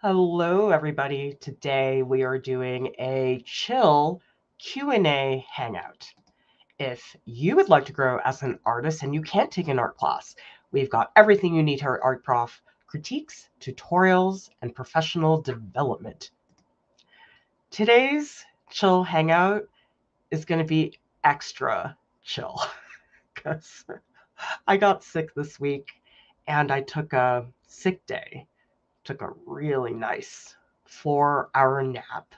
Hello, everybody. Today we are doing a chill Q&A hangout. If you would like to grow as an artist and you can't take an art class, we've got everything you need here Art Prof, critiques, tutorials, and professional development. Today's chill hangout is going to be extra chill because I got sick this week and I took a sick day took a really nice four hour nap,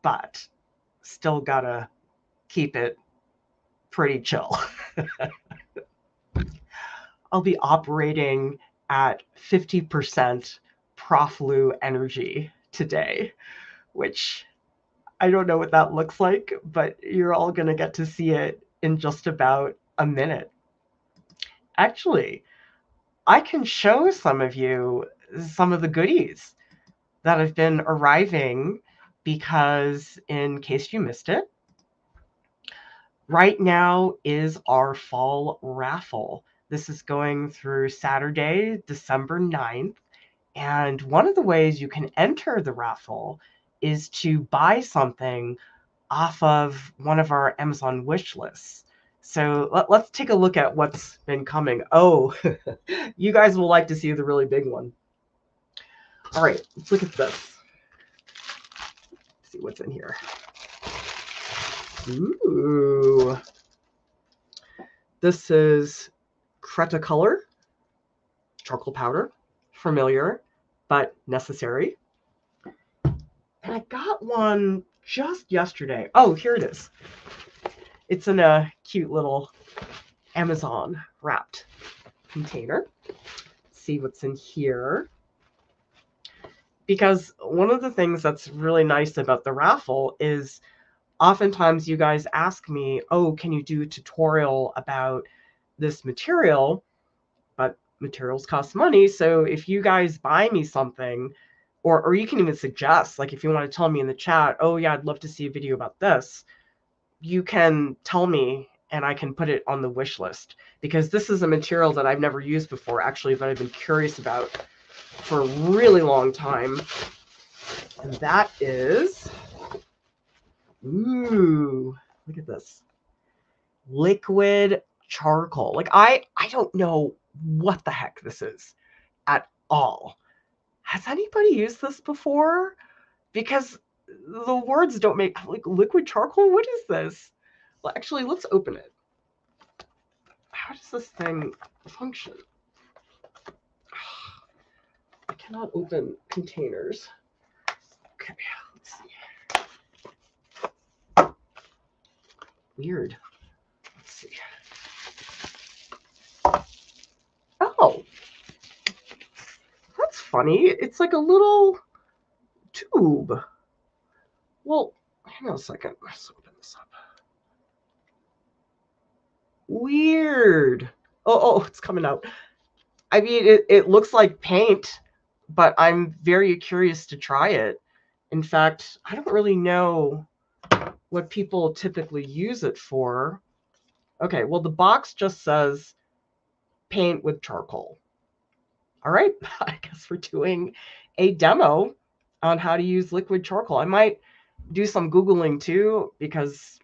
but still gotta keep it pretty chill. I'll be operating at 50% Prof Lieu energy today, which I don't know what that looks like, but you're all going to get to see it in just about a minute. Actually, I can show some of you some of the goodies that have been arriving because, in case you missed it, right now is our fall raffle. This is going through Saturday, December 9th. And one of the ways you can enter the raffle is to buy something off of one of our Amazon wish lists. So let, us take a look at what's been coming. Oh, you guys will like to see the really big one. All right, let's look at this. Let's see what's in here. Ooh. This is Cretacolor, charcoal powder. Familiar, but necessary. And I got one just yesterday. Oh, here it is. It's in a cute little Amazon wrapped container. Let's see what's in here because one of the things that's really nice about the raffle is oftentimes you guys ask me, "Oh, can you do a tutorial about this material?" But materials cost money, so if you guys buy me something or or you can even suggest like if you want to tell me in the chat, "Oh, yeah, I'd love to see a video about this." You can tell me and I can put it on the wish list because this is a material that I've never used before actually, but I've been curious about for a really long time. And that is, ooh, look at this. Liquid charcoal. Like I, I don't know what the heck this is at all. Has anybody used this before? Because the words don't make like liquid charcoal. What is this? Well, actually, let's open it. How does this thing function? Cannot open containers. Okay, let's see. Weird. Let's see. Oh, that's funny. It's like a little tube. Well, hang on a second. Let's open this up. Weird. Oh, oh, it's coming out. I mean, it, it looks like paint, but I'm very curious to try it. In fact, I don't really know what people typically use it for. Okay, well, the box just says paint with charcoal. All right, I guess we're doing a demo on how to use liquid charcoal. I might do some Googling too, because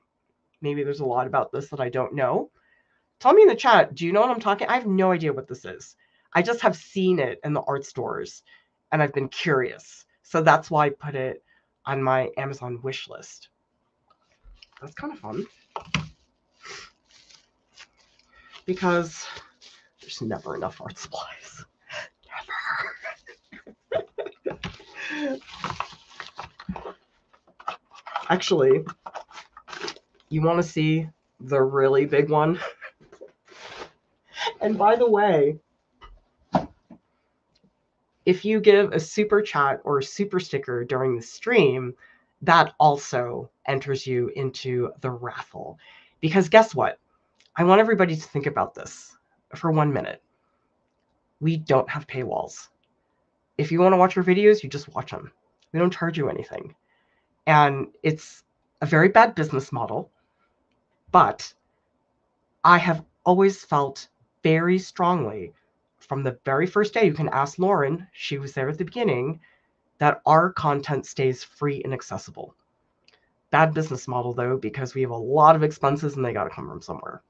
maybe there's a lot about this that I don't know. Tell me in the chat, do you know what I'm talking? I have no idea what this is. I just have seen it in the art stores and I've been curious. So that's why I put it on my Amazon wish list. That's kind of fun. Because there's never enough art supplies. Never. Actually, you want to see the really big one? and by the way, if you give a super chat or a super sticker during the stream, that also enters you into the raffle. Because guess what? I want everybody to think about this for one minute. We don't have paywalls. If you want to watch our videos, you just watch them. We don't charge you anything. And it's a very bad business model, but I have always felt very strongly from the very first day. You can ask Lauren, she was there at the beginning. that our content stays free and accessible. Bad business model though, because we have a lot of expenses and they got to come from somewhere.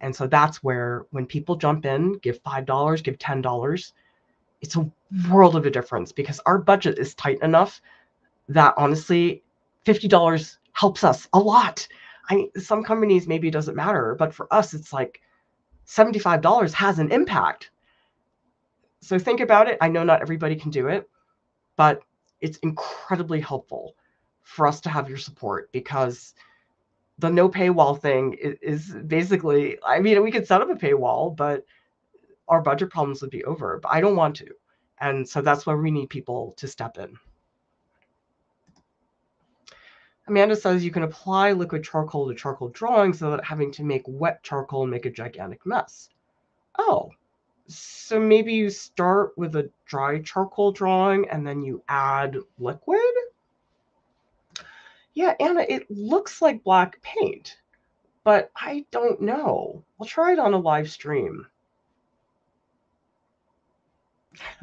And so that's where when people jump in, give $5, give $10, it's a world of a difference because our budget is tight enough that honestly, $50 helps us a lot. I mean, some companies maybe it doesn't matter, but for us, it's like $75 has an impact. So think about it. I know not everybody can do it, but it's incredibly helpful for us to have your support because the no paywall thing is, is, basically i mean we could set up a paywall but our budget problems would be over but i don't want to. And so that's why we need people to step in. Amanda says you can apply liquid charcoal to charcoal drawings without having to make wet charcoal and make a gigantic mess. Oh so maybe you start with a dry charcoal drawing and then you add liquid yeah, Anna, it looks like black paint, but I don't know. I'll try it on a live stream.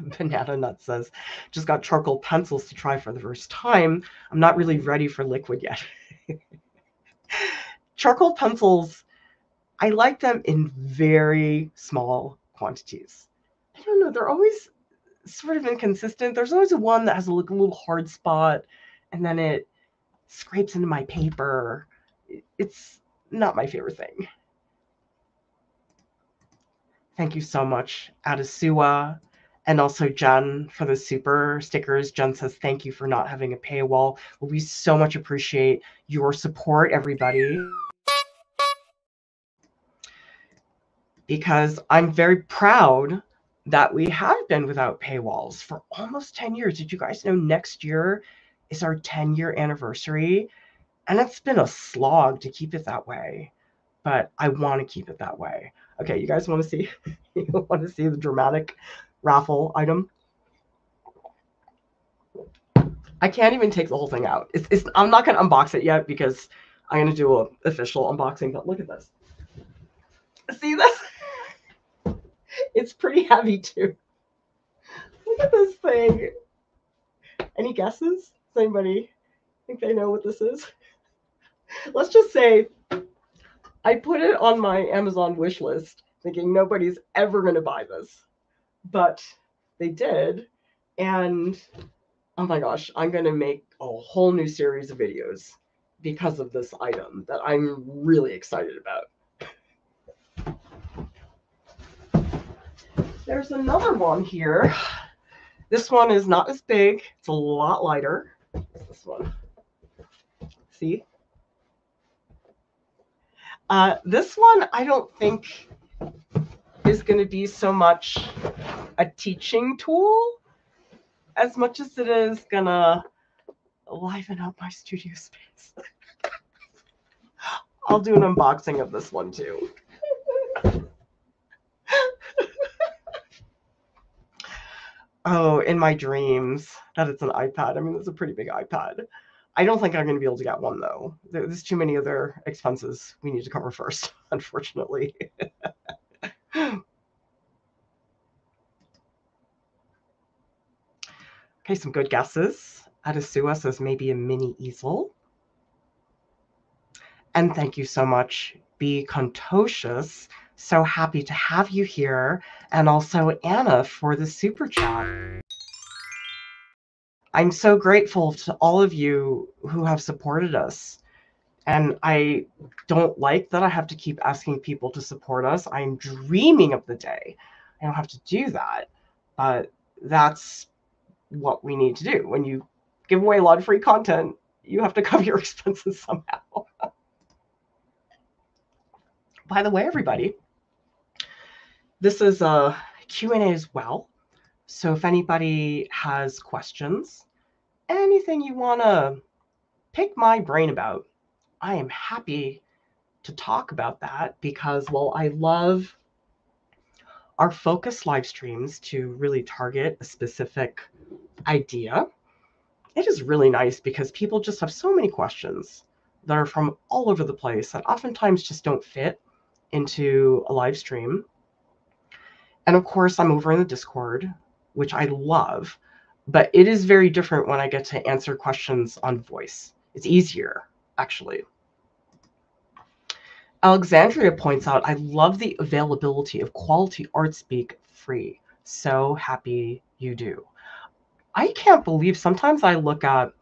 Banana Nut says, just got charcoal pencils to try for the first time. I'm not really ready for liquid yet. charcoal pencils, I like them in very small quantities. I don't know, they're always sort of inconsistent. There's always a one that has a little hard spot, and then it scrapes into my paper. It's not my favorite thing. Thank you so much, Adesua, and also Jen for the super stickers. Jen says, thank you for not having a paywall. We so much appreciate your support, everybody. Because I'm very proud that we have been without paywalls for almost 10 years. Did you guys know next year is our 10 year anniversary. And it's been a slog to keep it that way, but I want to keep it that way. Okay, you guys want to see you want to see the dramatic raffle item? I can't even take the whole thing out. It's, it's I'm not going to unbox it yet because I'm going to do an official unboxing, but look at this. See this? It's pretty heavy too. Look at this thing. Any guesses? Does anybody think they know what this is? Let's just say I put it on my Amazon wish list thinking nobody's ever going to buy this. But they did. And oh my gosh, I'm going to make a whole new series of videos because of this item that I'm really excited about. There's another one here. This one is not as big. It's a lot lighter this one. See? Uh, this one, I don't think is going to be so much a teaching tool as much as it is going to liven up my studio space. I'll do an unboxing of this one too. Oh, in my dreams that it's an iPad. I mean, it's a pretty big iPad. I don't think I'm going to be able to get one though. There's too many other expenses we need to cover first, unfortunately. okay, some good guesses. Adesua says maybe a mini easel. And thank you so much, Be Contocious so happy to have you here, and also Anna for the super chat. I'm so grateful to all of you who have supported us. And I don't like that I have to keep asking people to support us. I'm dreaming of the day. I don't have to do that. But that's what we need to do. When you give away a lot of free content, you have to cover your expenses somehow. By the way, everybody, this is a Q&A as well. So if anybody has questions, anything you want to pick my brain about, I am happy to talk about that because while I love our focus live streams to really target a specific idea, it is really nice because people just have so many questions that are from all over the place that oftentimes just don't fit into a live stream. And of course, I'm over in the Discord, which I love, but it is very different when I get to answer questions on voice. It's easier, actually. Alexandria points out, I love the availability of quality art speak free. So happy you do. I can't believe sometimes I look at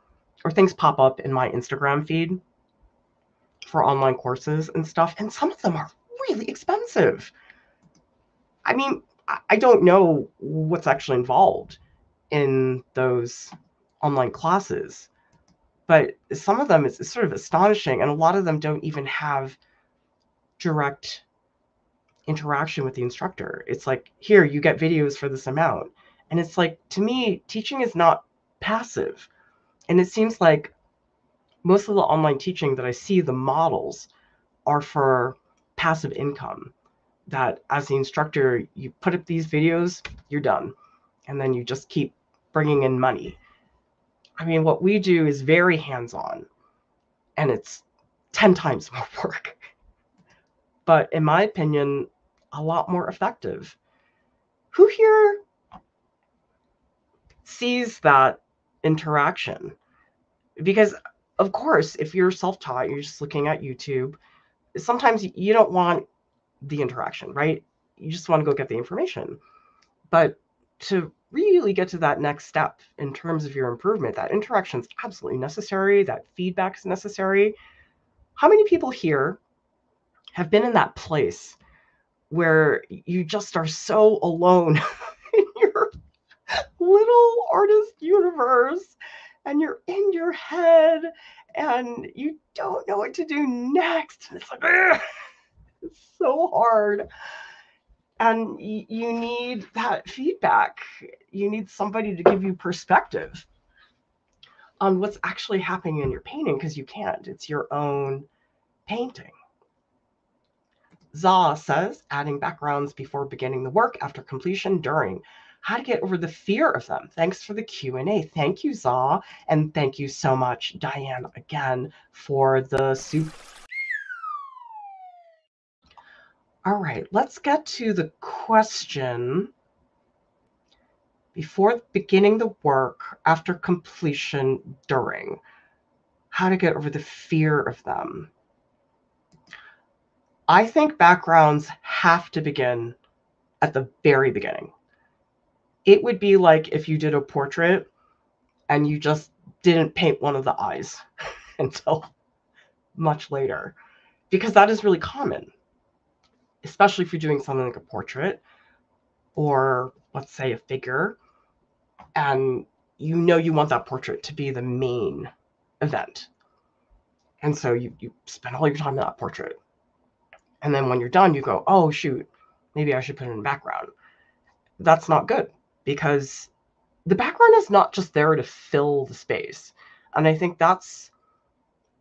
or things pop up in my Instagram feed for online courses and stuff, and some of them are really expensive. I mean, I don't know what's actually involved in those online classes, but some of them is sort of astonishing, and a lot of them don't even have direct interaction with the instructor. It's like, here, you get videos for this amount. And it's like, to me, teaching is not passive. And it seems like most of the online teaching that I see, the models are for passive income. That as the instructor, you put up these videos, you're done. And then you just keep bringing in money. I mean, what we do is very hands on and it's 10 times more work. But in my opinion, a lot more effective. Who here sees that interaction? Because, of course, if you're self taught, you're just looking at YouTube, sometimes you don't want the interaction, right? You just want to go get the information. But to really get to that next step in terms of your improvement, that interaction is absolutely necessary, that feedback is necessary. How many people here have been in that place where you just are so alone in your little artist universe and you're in your head and you don't know what to do next. It's like, it's so hard. And you need that feedback. You need somebody to give you perspective on what's actually happening in your painting because you can't. It's your own painting. Za says, adding backgrounds before beginning the work, after completion, during. How to get over the fear of them. Thanks for the Q&A. Thank you, Za. And thank you so much, Diane, again, for the soup. All right, let's get to the question. Before beginning the work, after completion, during. How to get over the fear of them. I think backgrounds have to begin at the very beginning. It would be like if you did a portrait and you just didn't paint one of the eyes until much later, because that is really common, especially if you're doing something like a portrait or, let's say, a figure, and you know you want that portrait to be the main event. And so you, you spend all your time on that portrait and then when you're done, you go, oh, shoot, maybe I should put it in the background. That's not good because the background is not just there to fill the space. And I think that's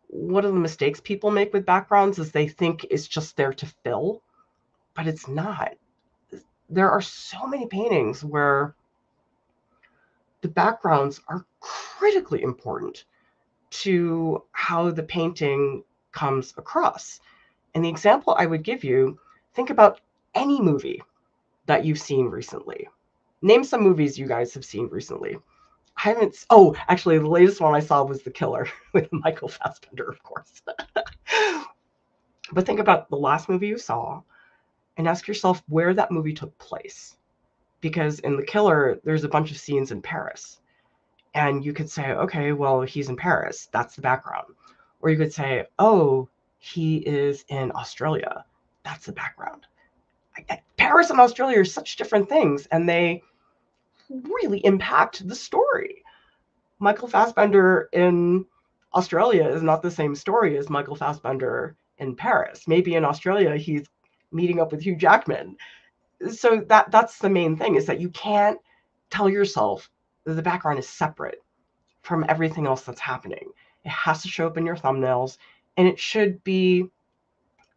one of the mistakes people make with backgrounds is they think it's just there to fill, but it's not. There are so many paintings where the backgrounds are critically important to how the painting comes across. And the example I would give you think about any movie that you've seen recently. Name some movies you guys have seen recently. I haven't. Oh, actually, the latest one I saw was The Killer with Michael Fassbender, of course. but think about the last movie you saw and ask yourself where that movie took place. Because in The Killer, there's a bunch of scenes in Paris. And you could say, okay, well, he's in Paris. That's the background. Or you could say, oh, he is in Australia. That's the background. Paris and Australia are such different things, and they really impact the story. Michael Fassbender in Australia is not the same story as Michael Fassbender in Paris. Maybe in Australia he's meeting up with Hugh Jackman. So that that's the main thing is that you can't tell yourself that the background is separate from everything else that's happening. It has to show up in your thumbnails and it should be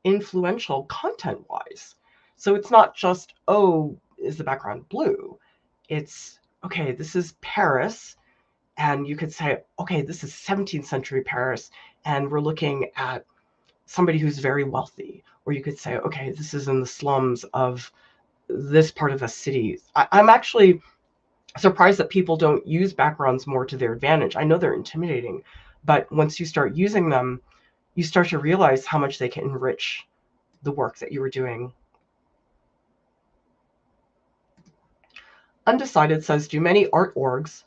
influential content wise. So it's not just, oh, is the background blue? It's, okay, this is Paris. And you could say, okay, this is 17th century Paris. And we're looking at somebody who's very wealthy. Or you could say, okay, this is in the slums of this part of the city. I, I'm actually surprised that people don't use backgrounds more to their advantage. I know they're intimidating, but once you start using them, you start to realize how much they can enrich the work that you were doing. Undecided says, do many art orgs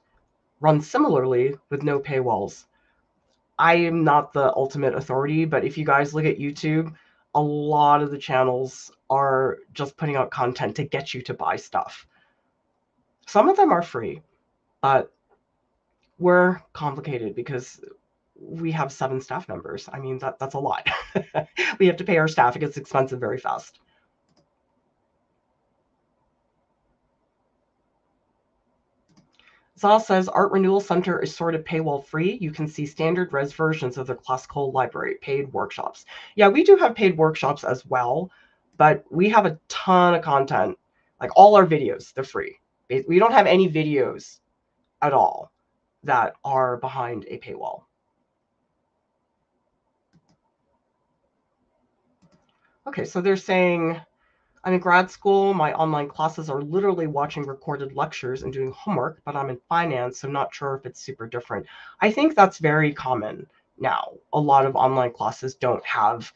run similarly with no paywalls? I am not the ultimate authority, but if you guys look at YouTube, a lot of the channels are just putting out content to get you to buy stuff. Some of them are free, but we're complicated because we have seven staff members. I mean, that, that's a lot. we have to pay our staff. It gets expensive very fast. Zal says Art Renewal Center is sort of paywall free. You can see standard res versions of the classical library, paid workshops. Yeah, we do have paid workshops as well, but we have a ton of content. Like all our videos, they're free. We don't have any videos at all that are behind a paywall. Okay, so they're saying I'm in grad school. My online classes are literally watching recorded lectures and doing homework, but I'm in finance, so not sure if it's super different. I think that's very common now. A lot of online classes don't have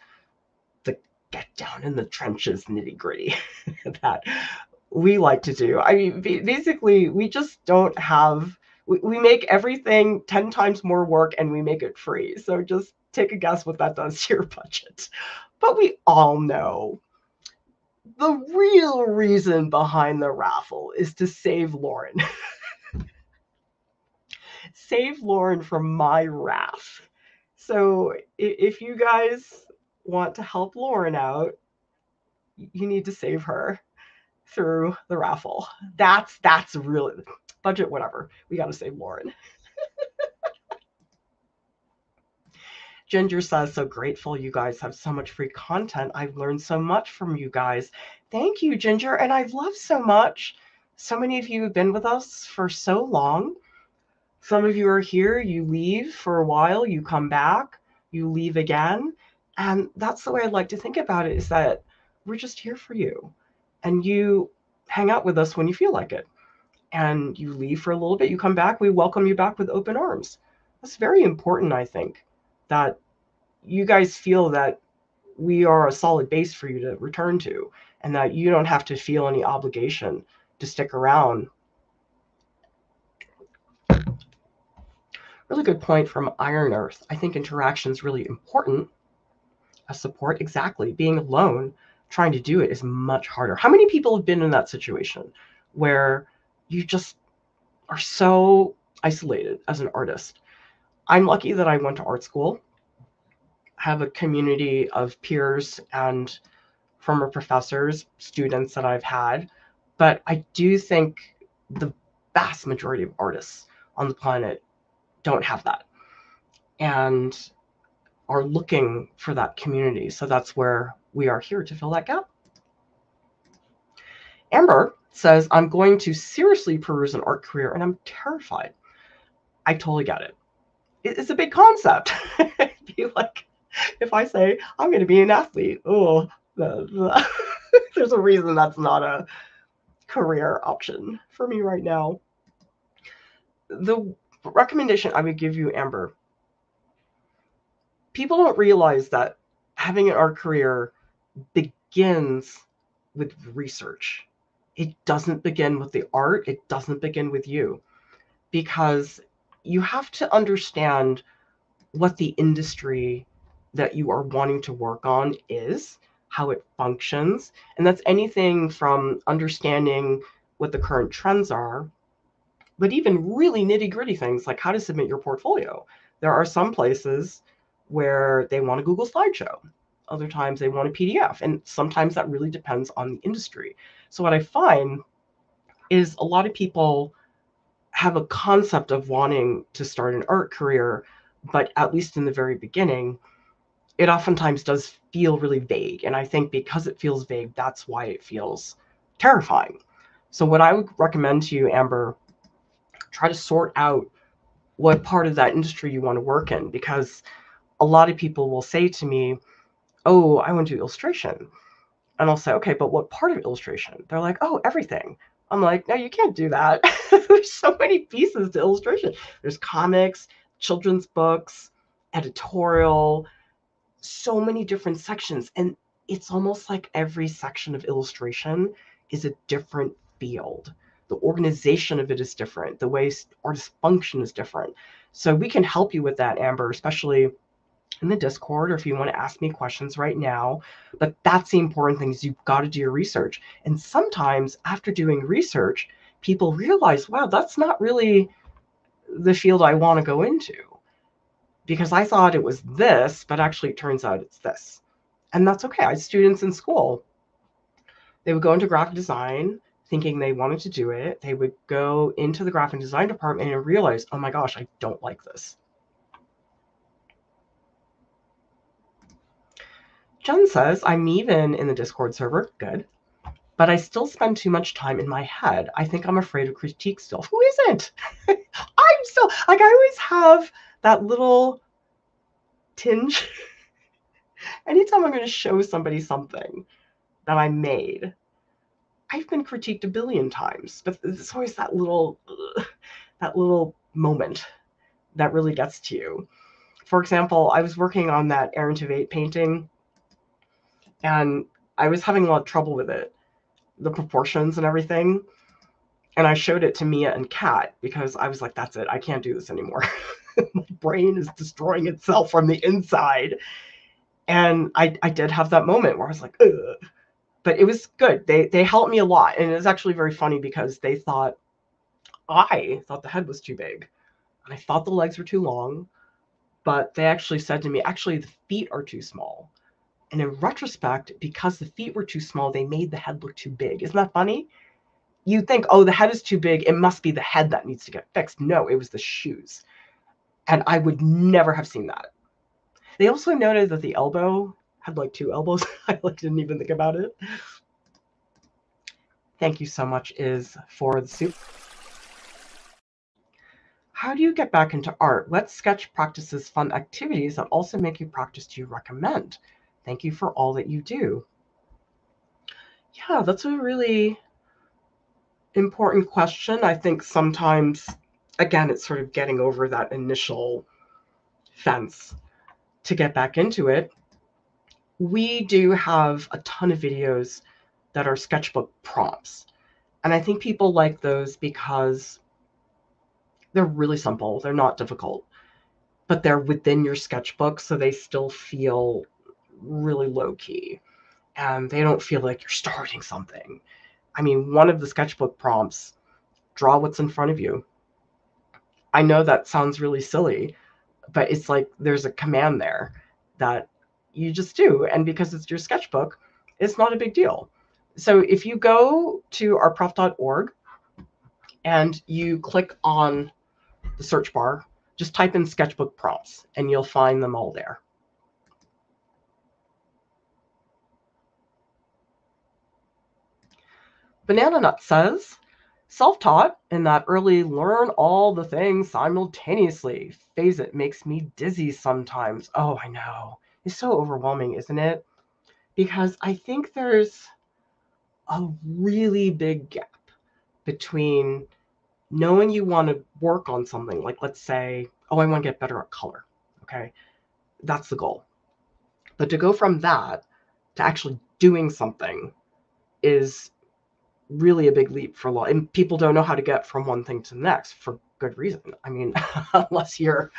the get down in the trenches nitty gritty that we like to do. I mean, basically, we just don't have, we, we make everything 10 times more work and we make it free. So just take a guess what that does to your budget. But we all know the real reason behind the raffle is to save Lauren. save Lauren from my wrath. So if you guys want to help Lauren out, you need to save her through the raffle. That's that's really budget whatever. We got to save Lauren. Ginger says, so grateful you guys have so much free content. I've learned so much from you guys. Thank you, Ginger. And I've loved so much. So many of you have been with us for so long. Some of you are here, you leave for a while, you come back, you leave again. And that's the way I like to think about it is that we're just here for you. And you hang out with us when you feel like it. And you leave for a little bit, you come back, we welcome you back with open arms. That's very important, I think that you guys feel that we are a solid base for you to return to and that you don't have to feel any obligation to stick around. Really good point from Iron Earth. I think interaction is really important as support. Exactly. Being alone, trying to do it is much harder. How many people have been in that situation where you just are so isolated as an artist I'm lucky that I went to art school, have a community of peers and former professors, students that I've had. But I do think the vast majority of artists on the planet don't have that and are looking for that community. So that's where we are here to fill that gap. Amber says, I'm going to seriously peruse an art career and I'm terrified. I totally get it it's a big concept. be like, if I say I'm going to be an athlete, oh, there's a reason that's not a career option for me right now. The recommendation I would give you, Amber, people don't realize that having an art career begins with research. It doesn't begin with the art, it doesn't begin with you. Because you have to understand what the industry that you are wanting to work on is, how it functions. And that's anything from understanding what the current trends are, but even really nitty gritty things like how to submit your portfolio. There are some places where they want a Google slideshow. Other times they want a PDF. And sometimes that really depends on the industry. So what I find is a lot of people have a concept of wanting to start an art career, but at least in the very beginning, it oftentimes does feel really vague. And I think because it feels vague, that's why it feels terrifying. So, what I would recommend to you, Amber, try to sort out what part of that industry you want to work in, because a lot of people will say to me, Oh, I want to do illustration. And I'll say, Okay, but what part of illustration? They're like, Oh, everything I'm like, no, you can't do that. There's so many pieces to illustration. There's comics, children's books, editorial, so many different sections. And it's almost like every section of illustration is a different field. The organization of it is different. The way artists function is different. So we can help you with that, Amber, especially in the Discord or if you want to ask me questions right now. But that's the important thing is you've got to do your research. And sometimes after doing research, people realize, wow, that's not really the field I want to go into. Because I thought it was this, but actually it turns out it's this. And that's okay. I had students in school. They would go into graphic design thinking they wanted to do it. They would go into the graphic design department and realize, oh my gosh, I don't like this. Jen says, I'm even in the Discord server. Good. But I still spend too much time in my head. I think I'm afraid of critique still. Who isn't? I'm still, like, I always have that little tinge. Anytime I'm going to show somebody something that I made, I've been critiqued a billion times, but it's always that little, that little moment that really gets to you. For example, I was working on that Aaron Tveit painting and I was having a lot of trouble with it, the proportions and everything. And I showed it to Mia and Kat because I was like, that's it. I can't do this anymore. My brain is destroying itself from the inside. And I, I did have that moment where I was like, Ugh. but it was good. They, they helped me a lot. And it was actually very funny because they thought, I thought the head was too big. And I thought the legs were too long. But they actually said to me, actually, the feet are too small. And in retrospect, because the feet were too small, they made the head look too big. Isn't that funny? You think, oh, the head is too big. It must be the head that needs to get fixed. No, it was the shoes. And I would never have seen that. They also noted that the elbow had like two elbows. I like didn't even think about it. Thank you so much, Is, for the soup. How do you get back into art? What sketch practices fun activities that also make you practice do you recommend? Thank you for all that you do. Yeah, that's a really important question. I think sometimes, again, it's sort of getting over that initial fence to get back into it. We do have a ton of videos that are sketchbook prompts. And I think people like those because they're really simple, they're not difficult, but they're within your sketchbook, so they still feel really low key and they don't feel like you're starting something. I mean, one of the sketchbook prompts draw what's in front of you. I know that sounds really silly, but it's like there's a command there that you just do. And because it's your sketchbook, it's not a big deal. So if you go to artprof.org and you click on the search bar, just type in sketchbook prompts and you'll find them all there. Banana Nut says, self taught in that early learn all the things simultaneously phase it makes me dizzy sometimes. Oh, I know. It's so overwhelming, isn't it? Because I think there's a really big gap between knowing you want to work on something, like let's say, oh, I want to get better at color. Okay. That's the goal. But to go from that to actually doing something is really a big leap for law. And people don't know how to get from one thing to the next for good reason. I mean, unless you're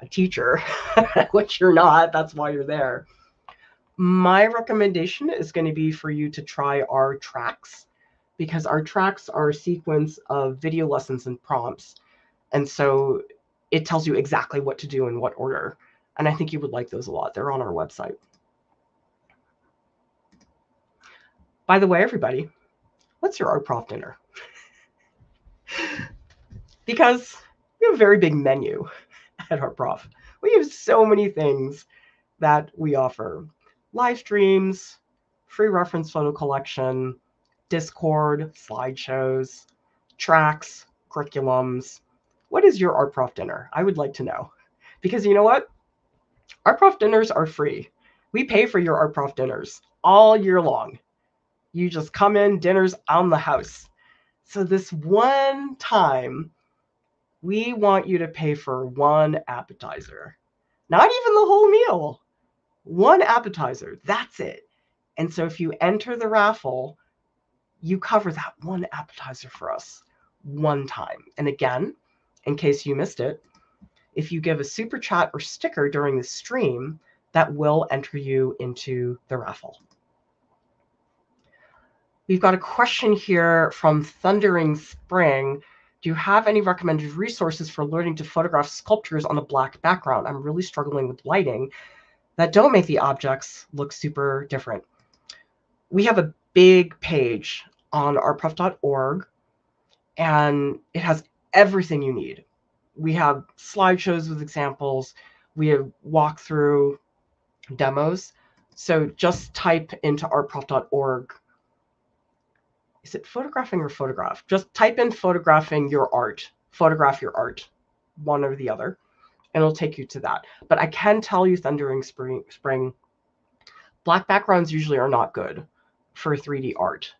a teacher, which you're not, that's why you're there. My recommendation is going to be for you to try our tracks because our tracks are a sequence of video lessons and prompts. And so it tells you exactly what to do in what order. And I think you would like those a lot. They're on our website. By the way, everybody, what's your art prof dinner? because we have a very big menu at Art Prof. We have so many things that we offer live streams, free reference photo collection, Discord, slideshows, tracks, curriculums. What is your Art Prof dinner? I would like to know. Because you know what? Art Prof dinners are free. We pay for your Art Prof dinners all year long. You just come in, dinner's on the house. So, this one time, we want you to pay for one appetizer, not even the whole meal, one appetizer. That's it. And so, if you enter the raffle, you cover that one appetizer for us one time. And again, in case you missed it, if you give a super chat or sticker during the stream, that will enter you into the raffle. We've got a question here from Thundering Spring. Do you have any recommended resources for learning to photograph sculptures on a black background? I'm really struggling with lighting that don't make the objects look super different. We have a big page on artprof.org and it has everything you need. We have slideshows with examples, we have walkthrough demos. So just type into artprof.org is it photographing or photograph? Just type in photographing your art, photograph your art, one or the other, and it'll take you to that. But I can tell you, Thundering Spring, Spring black backgrounds usually are not good for 3D art.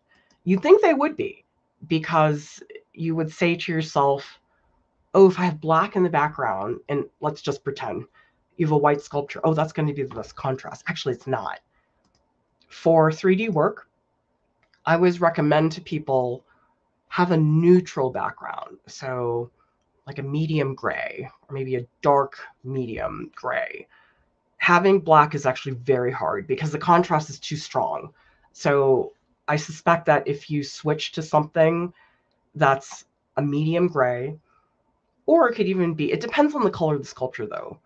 You'd think they would be because you would say to yourself, oh, if I have black in the background, and let's just pretend you have a white sculpture, oh, that's going to be the best contrast. Actually, it's not. For 3D work, I always recommend to people have a neutral background. So, like a medium gray or maybe a dark medium gray. Having black is actually very hard because the contrast is too strong. So, I suspect that if you switch to something that's a medium gray, or it could even be, it depends on the color of the sculpture though.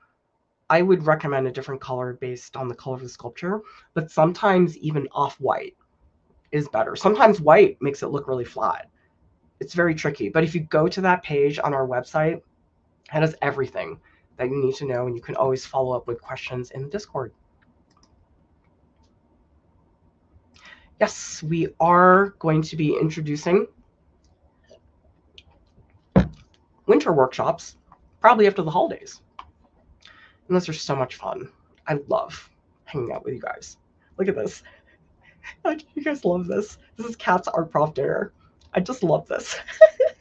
I would recommend a different color based on the color of the sculpture, but sometimes even off white is better. Sometimes white makes it look really flat. It's very tricky. But if you go to that page on our website, it has everything that you need to know, and you can always follow up with questions in the Discord. Yes, we are going to be introducing winter workshops probably after the holidays. And those are so much fun. I love hanging out with you guys. Look at this. you guys love this. This is Kat's Art Prof Dinner. I just love this.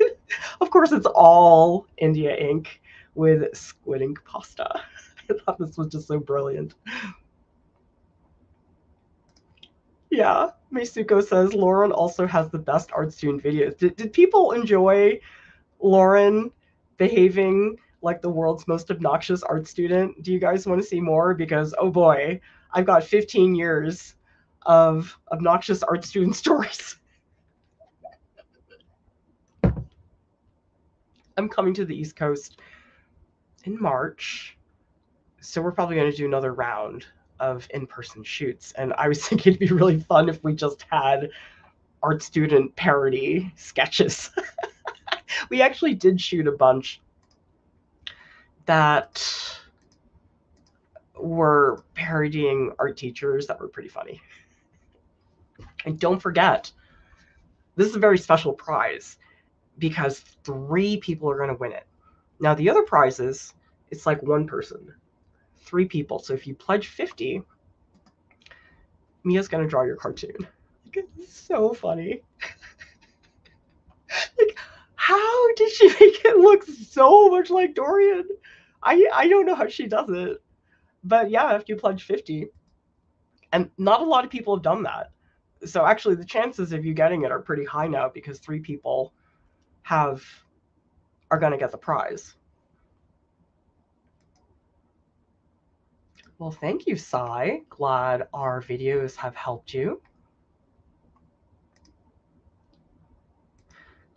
of course, it's all India ink with squid ink pasta. I thought this was just so brilliant. Yeah, Meisuko says Lauren also has the best art student videos. Did, did people enjoy Lauren behaving like the world's most obnoxious art student? Do you guys want to see more? Because, oh boy, I've got 15 years of obnoxious art student stories. I'm coming to the East Coast in March. So we're probably going to do another round of in-person shoots and I was thinking it'd be really fun if we just had art student parody sketches. we actually did shoot a bunch that were parodying art teachers that were pretty funny. And don't forget, this is a very special prize because three people are going to win it. Now, the other prizes, it's like one person, three people. So if you pledge 50, Mia's going to draw your cartoon. Like, it's so funny. like, how did she make it look so much like Dorian? I, I don't know how she does it. But yeah, if you pledge 50, and not a lot of people have done that so actually the chances of you getting it are pretty high now because three people have are going to get the prize. Well, thank you, Sai. Glad our videos have helped you.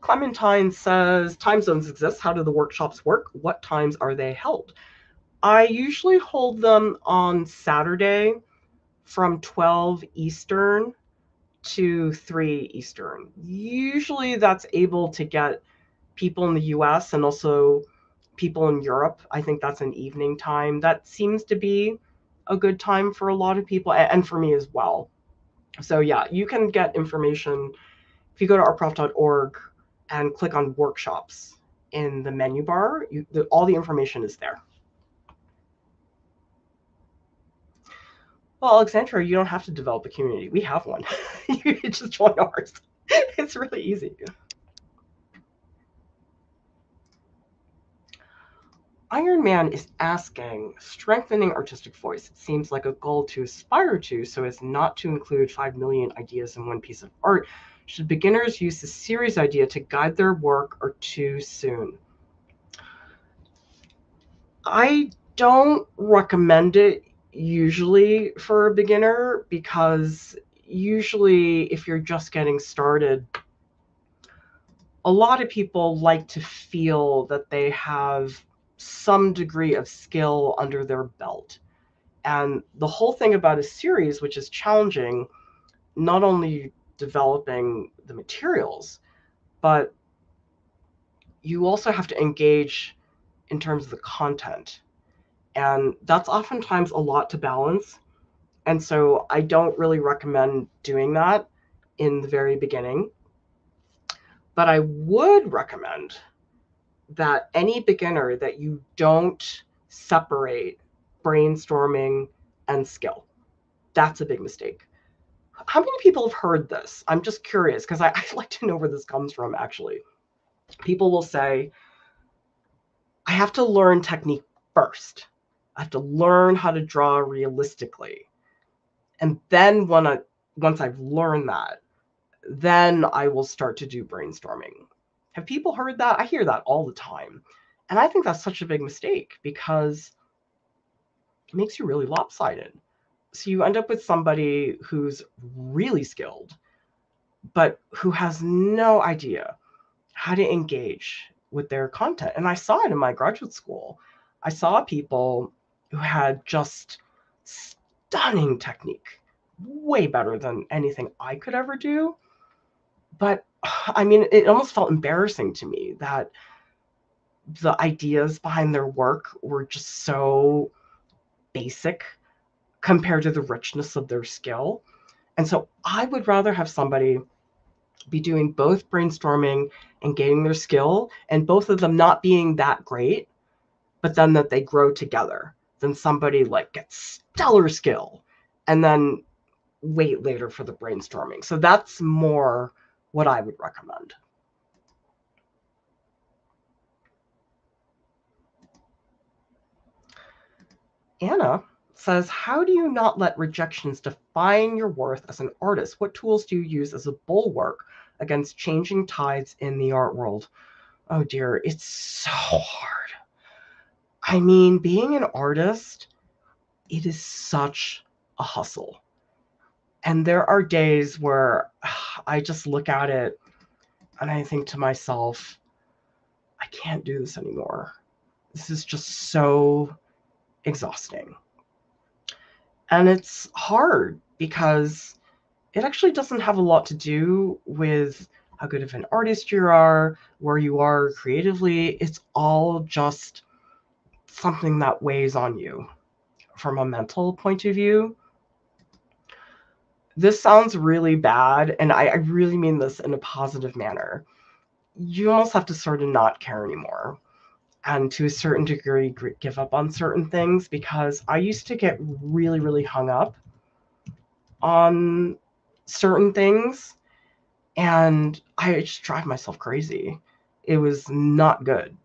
Clementine says, time zones exist. How do the workshops work? What times are they held? I usually hold them on Saturday from 12 Eastern to 3 Eastern. Usually that's able to get people in the US and also people in Europe. I think that's an evening time. That seems to be a good time for a lot of people and for me as well. So yeah, you can get information if you go to artprof.org and click on workshops in the menu bar, you, the, all the information is there. well, Alexandra, you don't have to develop a community. We have one. you just join ours. it's really easy. Iron Man is asking, strengthening artistic voice it seems like a goal to aspire to so as not to include 5 million ideas in one piece of art. Should beginners use the series idea to guide their work or too soon? I don't recommend it usually for a beginner because usually if you're just getting started, a lot of people like to feel that they have some degree of skill under their belt. And the whole thing about a series, which is challenging, not only developing the materials, but you also have to engage in terms of the content. And that's oftentimes a lot to balance. And so I don't really recommend doing that in the very beginning. But I would recommend that any beginner that you don't separate brainstorming and skill. That's a big mistake. How many people have heard this? I'm just curious because I, I'd like to know where this comes from actually. People will say, I have to learn technique first. I have to learn how to draw realistically. And then when I once I've learned that, then I will start to do brainstorming. Have people heard that? I hear that all the time. And I think that's such a big mistake because it makes you really lopsided. So you end up with somebody who's really skilled, but who has no idea how to engage with their content. And I saw it in my graduate school. I saw people who had just stunning technique, way better than anything I could ever do. But I mean, it almost felt embarrassing to me that the ideas behind their work were just so basic compared to the richness of their skill. And so I would rather have somebody be doing both brainstorming and gaining their skill, and both of them not being that great, but then that they grow together than somebody like gets stellar skill and then wait later for the brainstorming. So that's more what I would recommend. Anna says, How do you not let rejections define your worth as an artist? What tools do you use as a bulwark against changing tides in the art world? Oh dear, it's so hard. I mean, being an artist, it is such a hustle. And there are days where I just look at it and I think to myself, I can't do this anymore. This is just so exhausting. And it's hard because it actually doesn't have a lot to do with how good of an artist you are, where you are creatively. It's all just something that weighs on you from a mental point of view. This sounds really bad, and I, I really mean this in a positive manner. You almost have to sort of not care anymore and to a certain degree give up on certain things because I used to get really, really hung up on certain things and I just drive myself crazy. It was not good.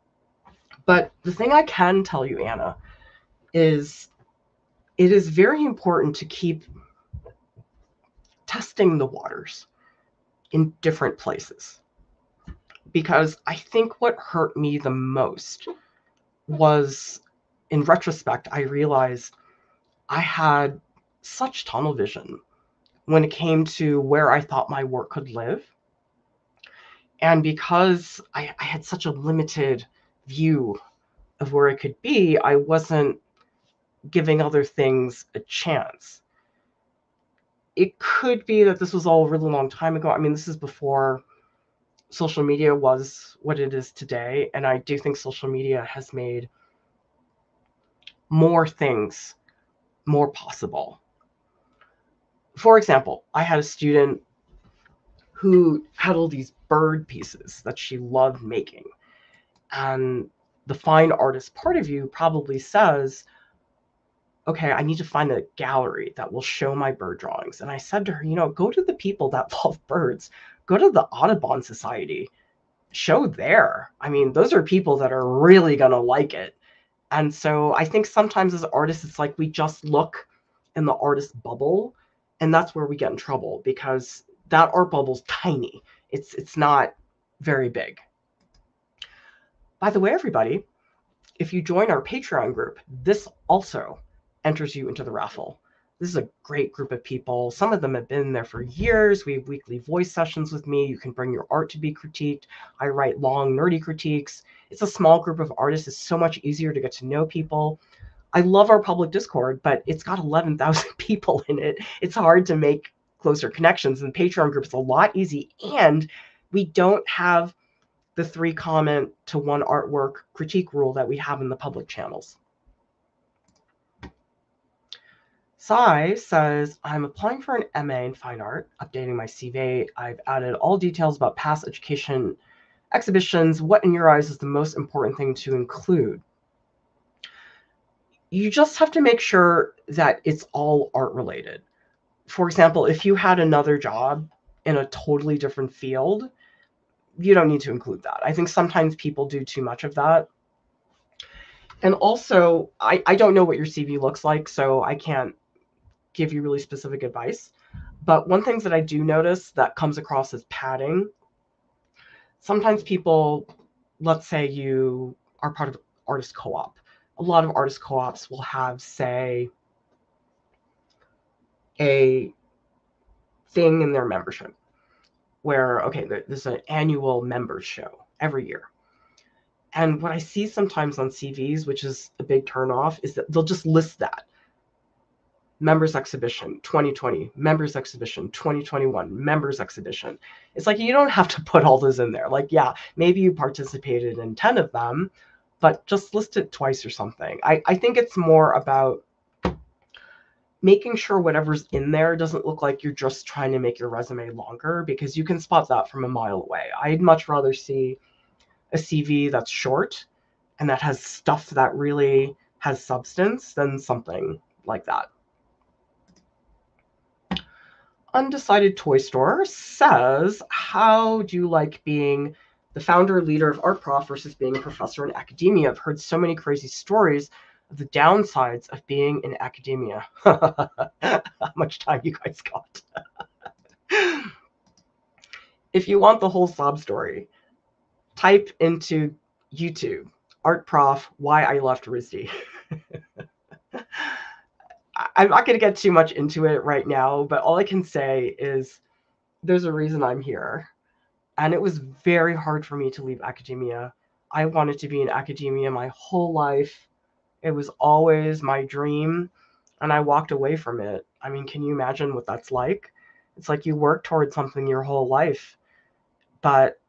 But the thing I can tell you, Anna, is it is very important to keep testing the waters in different places. Because I think what hurt me the most was in retrospect, I realized I had such tunnel vision when it came to where I thought my work could live. And because I, I had such a limited view of where it could be, I wasn't giving other things a chance. It could be that this was all a really long time ago. I mean, this is before social media was what it is today. And I do think social media has made more things more possible. For example, I had a student who had all these bird pieces that she loved making. And the fine artist part of you probably says, okay, I need to find a gallery that will show my bird drawings. And I said to her, you know, go to the people that love birds, go to the Audubon Society, show there. I mean, those are people that are really going to like it. And so I think sometimes as artists, it's like we just look in the artist bubble, and that's where we get in trouble because that art bubble's tiny. It's it's not very big. By the way, everybody, if you join our Patreon group, this also enters you into the raffle. This is a great group of people. Some of them have been there for years. We have weekly voice sessions with me. You can bring your art to be critiqued. I write long, nerdy critiques. It's a small group of artists. It's so much easier to get to know people. I love our public Discord, but it's got 11,000 people in it. It's hard to make closer connections. And Patreon group is a lot easy. And we don't have the three comment to one artwork critique rule that we have in the public channels. Sai says, I'm applying for an MA in fine art, updating my CV. I've added all details about past education exhibitions. What, in your eyes, is the most important thing to include? You just have to make sure that it's all art related. For example, if you had another job in a totally different field, you don't need to include that. I think sometimes people do too much of that. And also, I, I don't know what your CV looks like, so I can't give you really specific advice. But one thing that I do notice that comes across as padding, sometimes people, let's say you are part of artist co-op. A lot of artist co-ops will have, say, a thing in their membership where, okay, there's an annual members show every year. And what I see sometimes on CVs, which is a big turnoff, is that they'll just list that. Members exhibition 2020 members exhibition 2021 members exhibition. It's like you don't have to put all those in there. Like yeah maybe you participated in 10 of them but just list it twice or something. I, I think it's more about making sure whatever's in there doesn't look like you're just trying to make your resume longer because you can spot that from a mile away i'd much rather see a cv that's short and that has stuff that really has substance than something like that Undecided Toy Store says, How do you like being the founder leader of Art Prof versus being a professor in academia? I've heard so many crazy stories the downsides of being in academia. How much time you guys got? if you want the whole sob story, type into YouTube Art Prof why I left RISD. I'm not going to get too much into it right now, but all I can say is there's a reason I'm here. And it was very hard for me to leave academia. I wanted to be in academia my whole life. It was always my dream. And I walked away from it. I mean, can you imagine what that's like? It's like you work towards something your whole life. But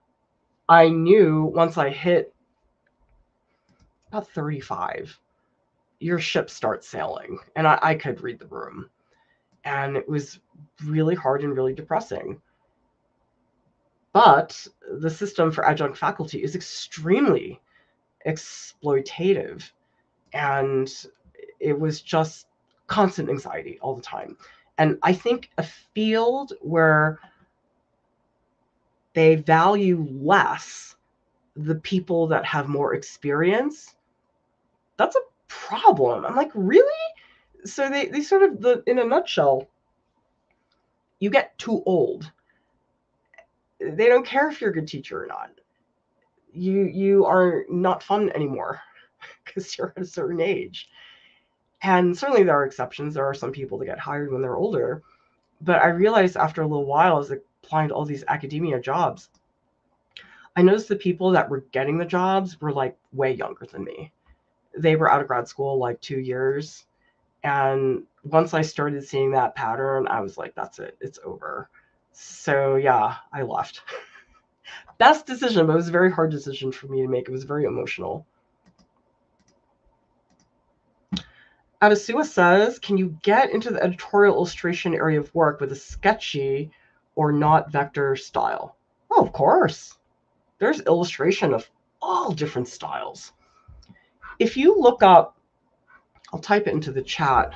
I knew once I hit about 35 your ship starts sailing. And I, I could read the room. And it was really hard and really depressing. But the system for adjunct faculty is extremely exploitative. And it was just constant anxiety all the time. And I think a field where they value less the people that have more experience, that's a problem. I'm like, really? So they, they sort of the in a nutshell, you get too old. They don't care if you're a good teacher or not. You you are not fun anymore because you're at a certain age. And certainly there are exceptions. There are some people that get hired when they're older. But I realized after a little while, as applying to all these academia jobs, I noticed the people that were getting the jobs were like way younger than me they were out of grad school like two years. And once I started seeing that pattern, I was like, that's it, it's over. So yeah, I left. Best decision, but it was a very hard decision for me to make. It was very emotional. Adesua says, can you get into the editorial illustration area of work with a sketchy or not vector style? Oh, of course. There's illustration of all different styles if you look up, I'll type it into the chat.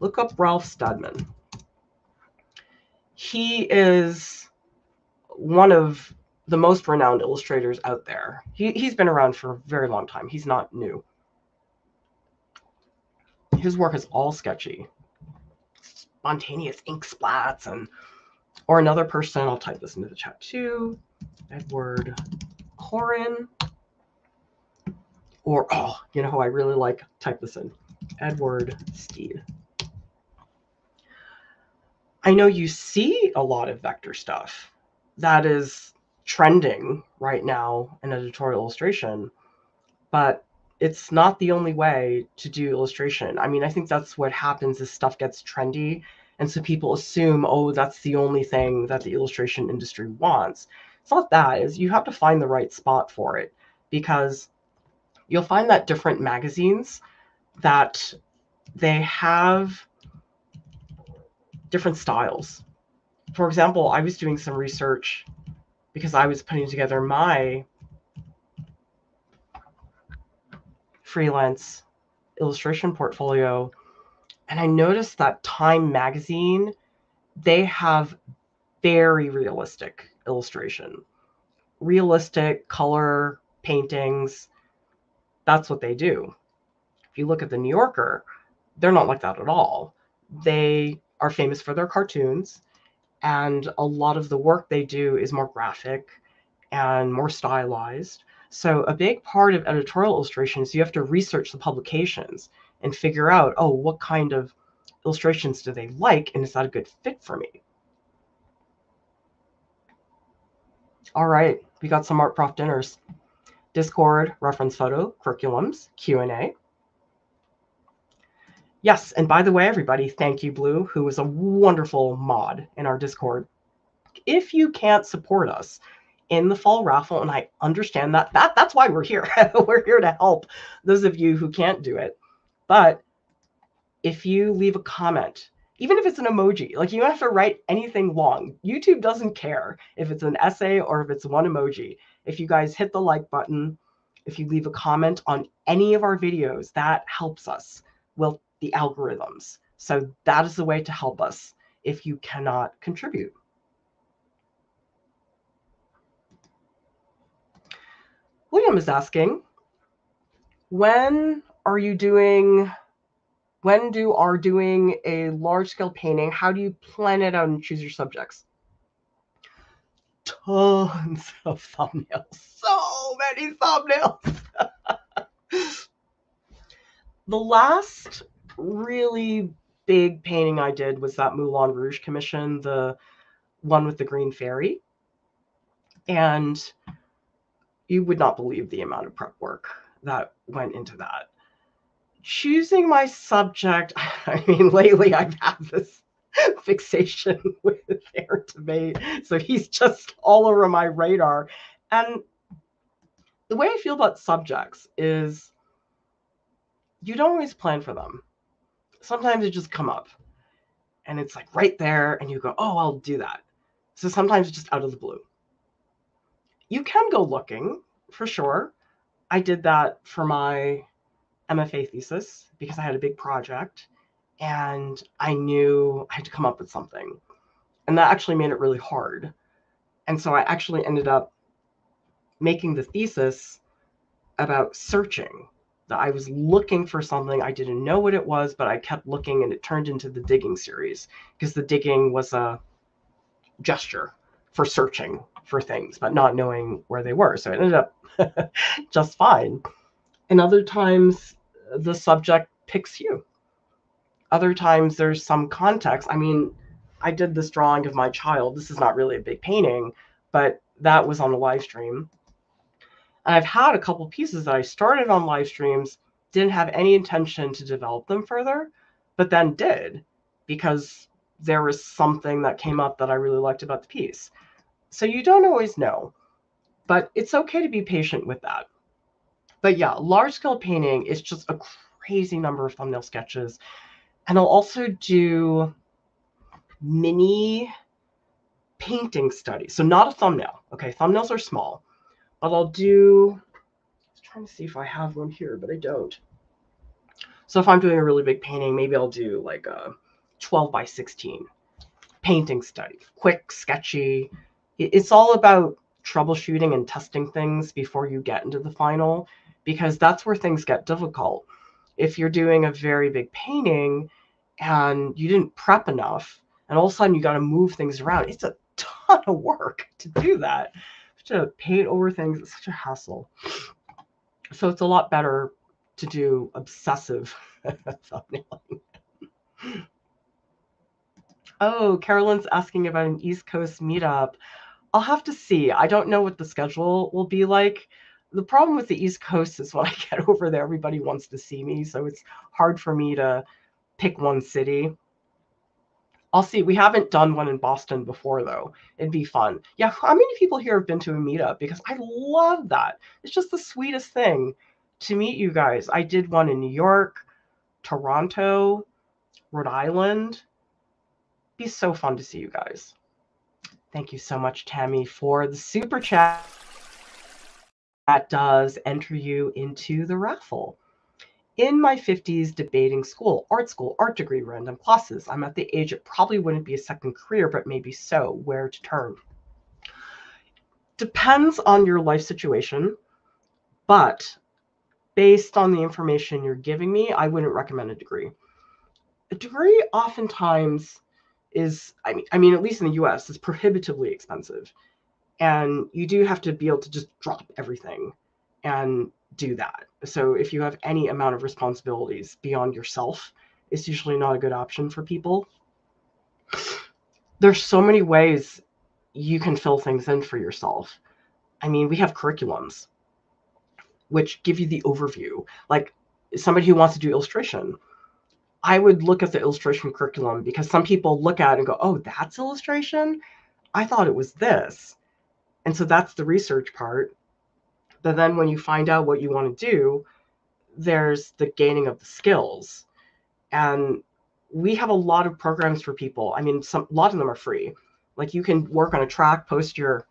Look up Ralph Steadman. He is one of the most renowned illustrators out there. He, he's been around for a very long time. He's not new. His work is all sketchy, spontaneous ink splats, and or another person. I'll type this into the chat too. Edward Corin. Or oh, you know who I really like? Type this in. Edward Steed. I know you see a lot of vector stuff that is trending right now in editorial illustration, but it's not the only way to do illustration. I mean, I think that's what happens is stuff gets trendy. And so people assume, oh, that's the only thing that the illustration industry wants. It's not that, is you have to find the right spot for it because you'll find that different magazines that they have different styles. For example, I was doing some research because I was putting together my freelance illustration portfolio and I noticed that Time magazine they have very realistic illustration. Realistic color paintings. That's what they do. If you look at the New Yorker, they're not like that at all. They are famous for their cartoons, and a lot of the work they do is more graphic and more stylized. So, a big part of editorial illustration is you have to research the publications and figure out, oh, what kind of illustrations do they like, and is that a good fit for me? All right, we got some Art Prof dinners. Discord, reference photo, curriculums, Q&A. Yes, and by the way, everybody, thank you, Blue, who is a wonderful mod in our Discord. If you can't support us in the fall raffle, and I understand that, that that's why we're here. we're here to help those of you who can't do it. But if you leave a comment, even if it's an emoji, like you don't have to write anything long. YouTube doesn't care if it's an essay or if it's one emoji. If you guys hit the like button, if you leave a comment on any of our videos, that helps us. Well, the algorithms. So that is the way to help us if you cannot contribute. William is asking, when are you doing, when do are doing a large scale painting, how do you plan it out and choose your subjects? Tons of thumbnails, so many thumbnails. the last really big painting I did was that Moulin Rouge commission, the one with the green fairy. And you would not believe the amount of prep work that went into that. Choosing my subject, I mean, lately I've had this fixation with Aaron Tveit. So he's just all over my radar. And the way I feel about subjects is you don't always plan for them sometimes it just come up and it's like right there and you go oh i'll do that so sometimes it's just out of the blue you can go looking for sure. I did that for my mfa thesis because i had a big project and i knew i had to come up with something. And that actually made it really hard. And so i actually ended up making the thesis about searching that I was looking for something. I didn't know what it was, but I kept looking and it turned into the digging series because the digging was a gesture for searching for things, but not knowing where they were. So it ended up just fine. And other times the subject picks you. Other times there's some context. I mean, I did this drawing of my child. This is not really a big painting, but that was on the live stream and I've had a couple pieces that I started on live streams, didn't have any intention to develop them further, but then did because there was something that came up that I really liked about the piece. So you don't always know, but it's okay to be patient with that. But yeah, large scale painting is just a crazy number of thumbnail sketches. And I'll also do mini painting studies. So not a thumbnail. Okay, thumbnails are small but I'll do, I was trying to see if I have one here, but I don't. So if I'm doing a really big painting, maybe I'll do like a 12 by 16 painting study, quick, sketchy. It's all about troubleshooting and testing things before you get into the final because that's where things get difficult. If you're doing a very big painting and you didn't prep enough, and all of a sudden you got to move things around, it's a ton of work to do that. To paint over things, it's such a hassle. So it's a lot better to do obsessive thumbnailing. Oh, Carolyn's asking about an East Coast meetup. I'll have to see. I don't know what the schedule will be like. The problem with the East Coast is when I get over there, everybody wants to see me. So it's hard for me to pick one city. I'll see. We haven't done one in Boston before, though. It'd be fun. Yeah, how many people here have been to a meetup? Because I love that. It's just the sweetest thing to meet you guys. I did one in New York, Toronto, Rhode Island. Be so fun to see you guys. Thank you so much, Tammy, for the super chat. That does enter you into the raffle. In my 50s, debating school, art school, art degree, random classes. I'm at the age it probably wouldn't be a second career, but maybe so. Where to turn? Depends on your life situation, but based on the information you're giving me, I wouldn't recommend a degree. A degree oftentimes is I mean I mean at least in the US is prohibitively expensive. And you do have to be able to just drop everything and do that. So if you have any amount of responsibilities beyond yourself, it's usually not a good option for people. There's so many ways you can fill things in for yourself. I mean, we have curriculums which give you the overview. Like somebody who wants to do illustration, I would look at the illustration curriculum because some people look at it and go, oh, that's illustration? I thought it was this. And so that's the research part. But then when you find out what you want to do, there's the gaining of the skills. And we have a lot of programs for people. I mean, some a lot of them are free. Like you can work on a track, post your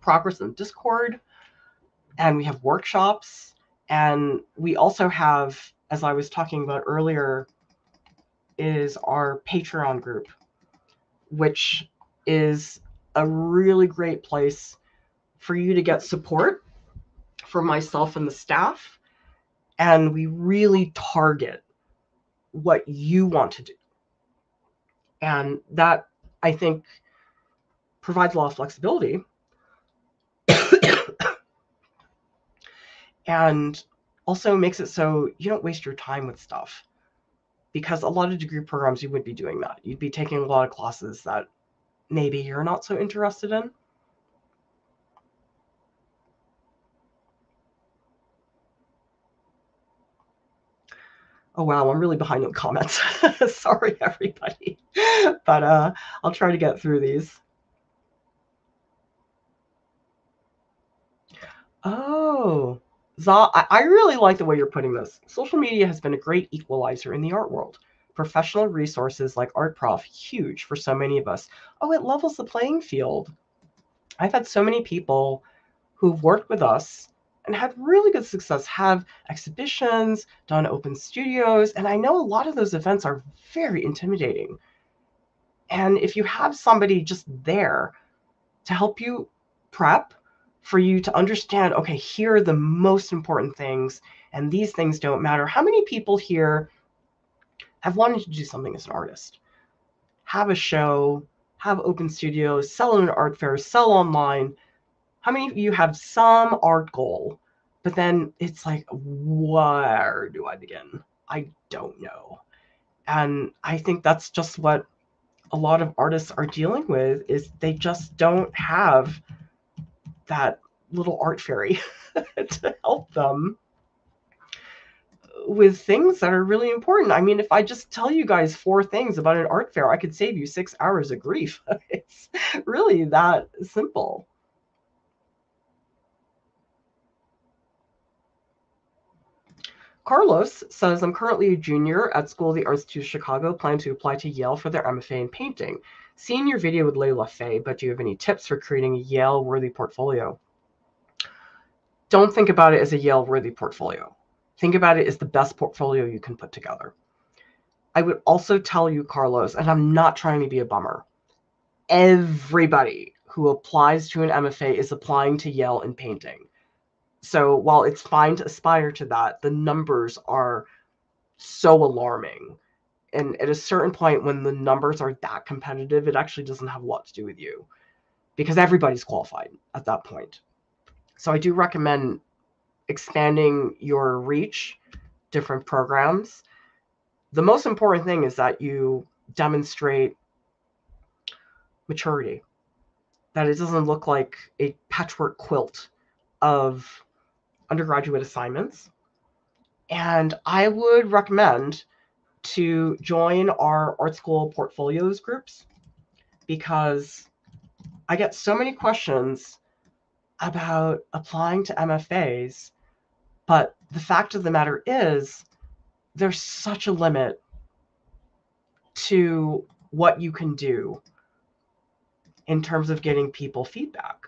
progress in Discord, and we have workshops. And we also have, as I was talking about earlier, is our Patreon group, which is a really great place for you to get support for myself and the staff. And we really target what you want to do. And that, I think, provides a lot of flexibility. and also makes it so you don't waste your time with stuff because a lot of degree programs you would be doing that. You'd be taking a lot of classes that maybe you're not so interested in. Oh wow, I'm really behind on comments. Sorry everybody. But uh I'll try to get through these. Oh, Za, I really like the way you're putting this. Social media has been a great equalizer in the art world. Professional resources like ArtProf, huge for so many of us. Oh, it levels the playing field. I've had so many people who've worked with us and had really good success, have exhibitions, done open studios, and I know a lot of those events are very intimidating. And if you have somebody just there to help you prep, for you to understand okay, here are the most important things, and these things don't matter. How many people here have wanted to do something as an artist? Have a show, have open studios, sell in an art fair, sell online. How many of you have some art goal, but then it's like, where do I begin? I don't know. And I think that's just what a lot of artists are dealing with is they just don't have that little art fairy to help them with things that are really important. I mean, if I just tell you guys four things about an art fair, I could save you six hours of grief. it's really that simple. Carlos says, I'm currently a junior at School of the Arts of Chicago, plan to apply to Yale for their MFA in painting. Seen your video with Leila Faye, but do you have any tips for creating a Yale worthy portfolio? Don't think about it as a Yale worthy portfolio. Think about it as the best portfolio you can put together. I would also tell you, Carlos, and I'm not trying to be a bummer, everybody who applies to an MFA is applying to Yale in painting. So while it's fine to aspire to that, the numbers are so alarming. And at a certain point, when the numbers are that competitive, it actually doesn't have a lot to do with you because everybody's qualified at that point. So I do recommend expanding your reach, different programs. The most important thing is that you demonstrate maturity, that it doesn't look like a patchwork quilt of undergraduate assignments. And I would recommend to join our art school portfolios groups because I get so many questions about applying to MFAs, but the fact of the matter is there's such a limit to what you can do in terms of getting people feedback.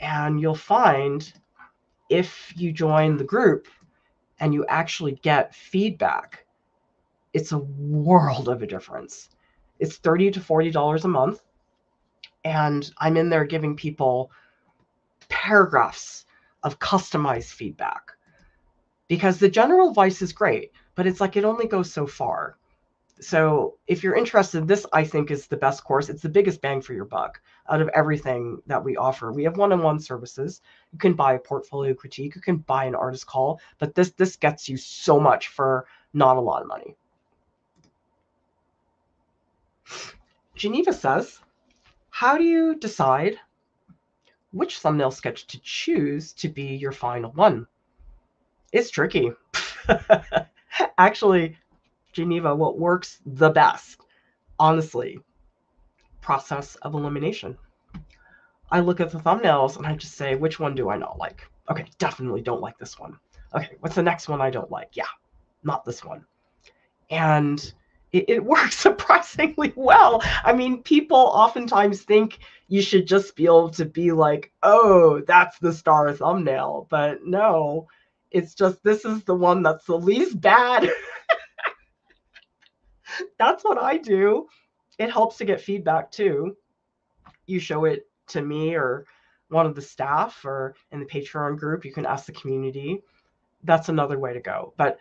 And you'll find if you join the group and you actually get feedback, it's a world of a difference. It's 30 to $40 a month. And I'm in there giving people paragraphs of customized feedback because the general advice is great, but it's like it only goes so far. So if you're interested, this I think is the best course. It's the biggest bang for your buck out of everything that we offer. We have one-on-one services. You can buy a portfolio critique, you can buy an artist call, but this this gets you so much for not a lot of money. Geneva says, how do you decide which thumbnail sketch to choose to be your final one? It's tricky. Actually, Geneva, what works the best, honestly, process of elimination. I look at the thumbnails and I just say, which one do I not like? Okay, definitely don't like this one. Okay, what's the next one I don't like? Yeah, not this one. And it, it works surprisingly well. I mean, people oftentimes think you should just be able to be like, oh, that's the star thumbnail. But no, it's just this is the one that's the least bad. that's what I do. It helps to get feedback too. You show it to me or one of the staff or in the Patreon group, you can ask the community. That's another way to go. But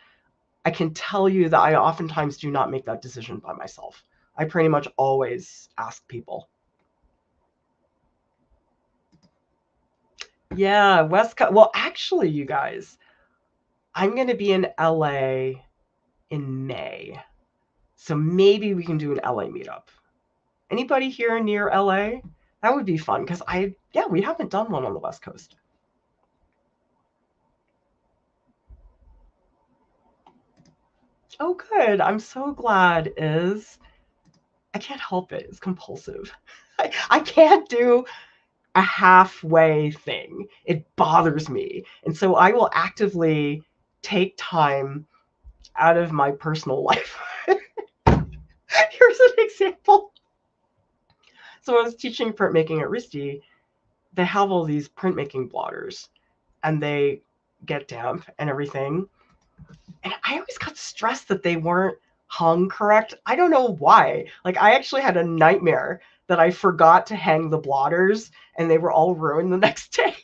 I can tell you that I oftentimes do not make that decision by myself. I pretty much always ask people. Yeah, West Coast. Well, actually, you guys, I'm going to be in LA in May. So maybe we can do an LA meetup. Anybody here near LA? That would be fun because I, yeah, we haven't done one on the West Coast. Oh, good. I'm so glad, Is. I can't help it. It's compulsive. I, I can't do a halfway thing. It bothers me. And so I will actively take time out of my personal life. Here's an example. So I was teaching printmaking at RISD. They have all these printmaking blotters and they get damp and everything and I always got stressed that they weren't hung correct. I don't know why. Like I actually had a nightmare that I forgot to hang the blotters and they were all ruined the next day.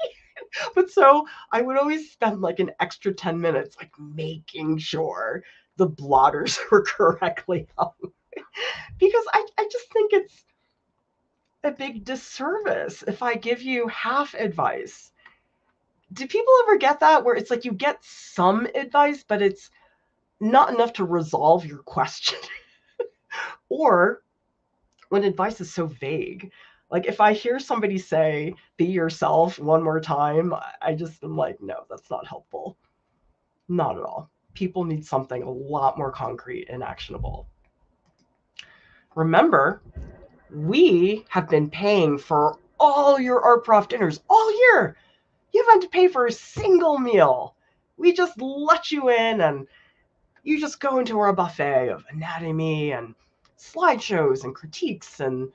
but so I would always spend like an extra 10 minutes like making sure the blotters were correctly hung. because I, I just think it's a big disservice if I give you half advice do people ever get that where it's like you get some advice, but it's not enough to resolve your question? or when advice is so vague. Like if I hear somebody say, be yourself one more time, I just am like, no, that's not helpful. Not at all. People need something a lot more concrete and actionable. Remember, we have been paying for all your art prof dinners all year you haven't had to pay for a single meal. We just let you in and you just go into our buffet of anatomy and slideshows and critiques and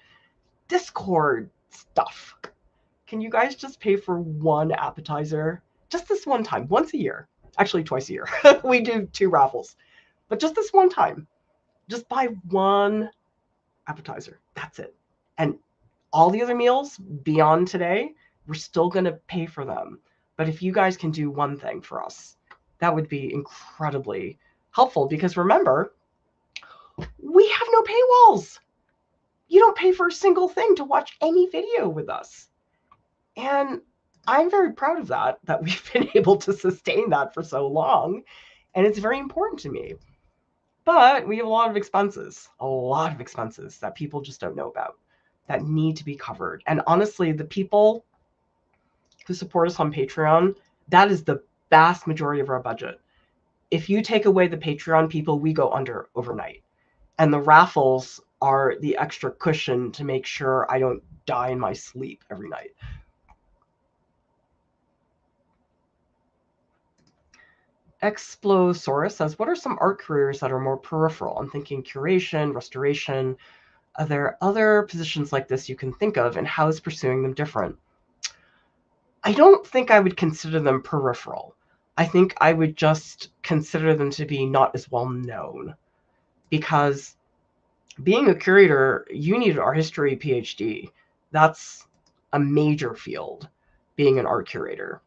Discord stuff. Can you guys just pay for one appetizer? Just this one time, once a year. Actually, twice a year. we do two raffles. But just this one time, just buy one appetizer. That's it. And all the other meals beyond today, we're still going to pay for them. But if you guys can do one thing for us, that would be incredibly helpful because remember, we have no paywalls. You don't pay for a single thing to watch any video with us. And I'm very proud of that, that we've been able to sustain that for so long. And it's very important to me. But we have a lot of expenses, a lot of expenses that people just don't know about that need to be covered. And honestly, the people who support us on Patreon, that is the vast majority of our budget. If you take away the Patreon people, we go under overnight. And the raffles are the extra cushion to make sure I don't die in my sleep every night. Explosaurus says, What are some art careers that are more peripheral? I'm thinking curation, restoration. Are there other positions like this you can think of, and how is pursuing them different? I don't think I would consider them peripheral. I think I would just consider them to be not as well known because being a curator, you need an art history PhD. That's a major field, being an art curator.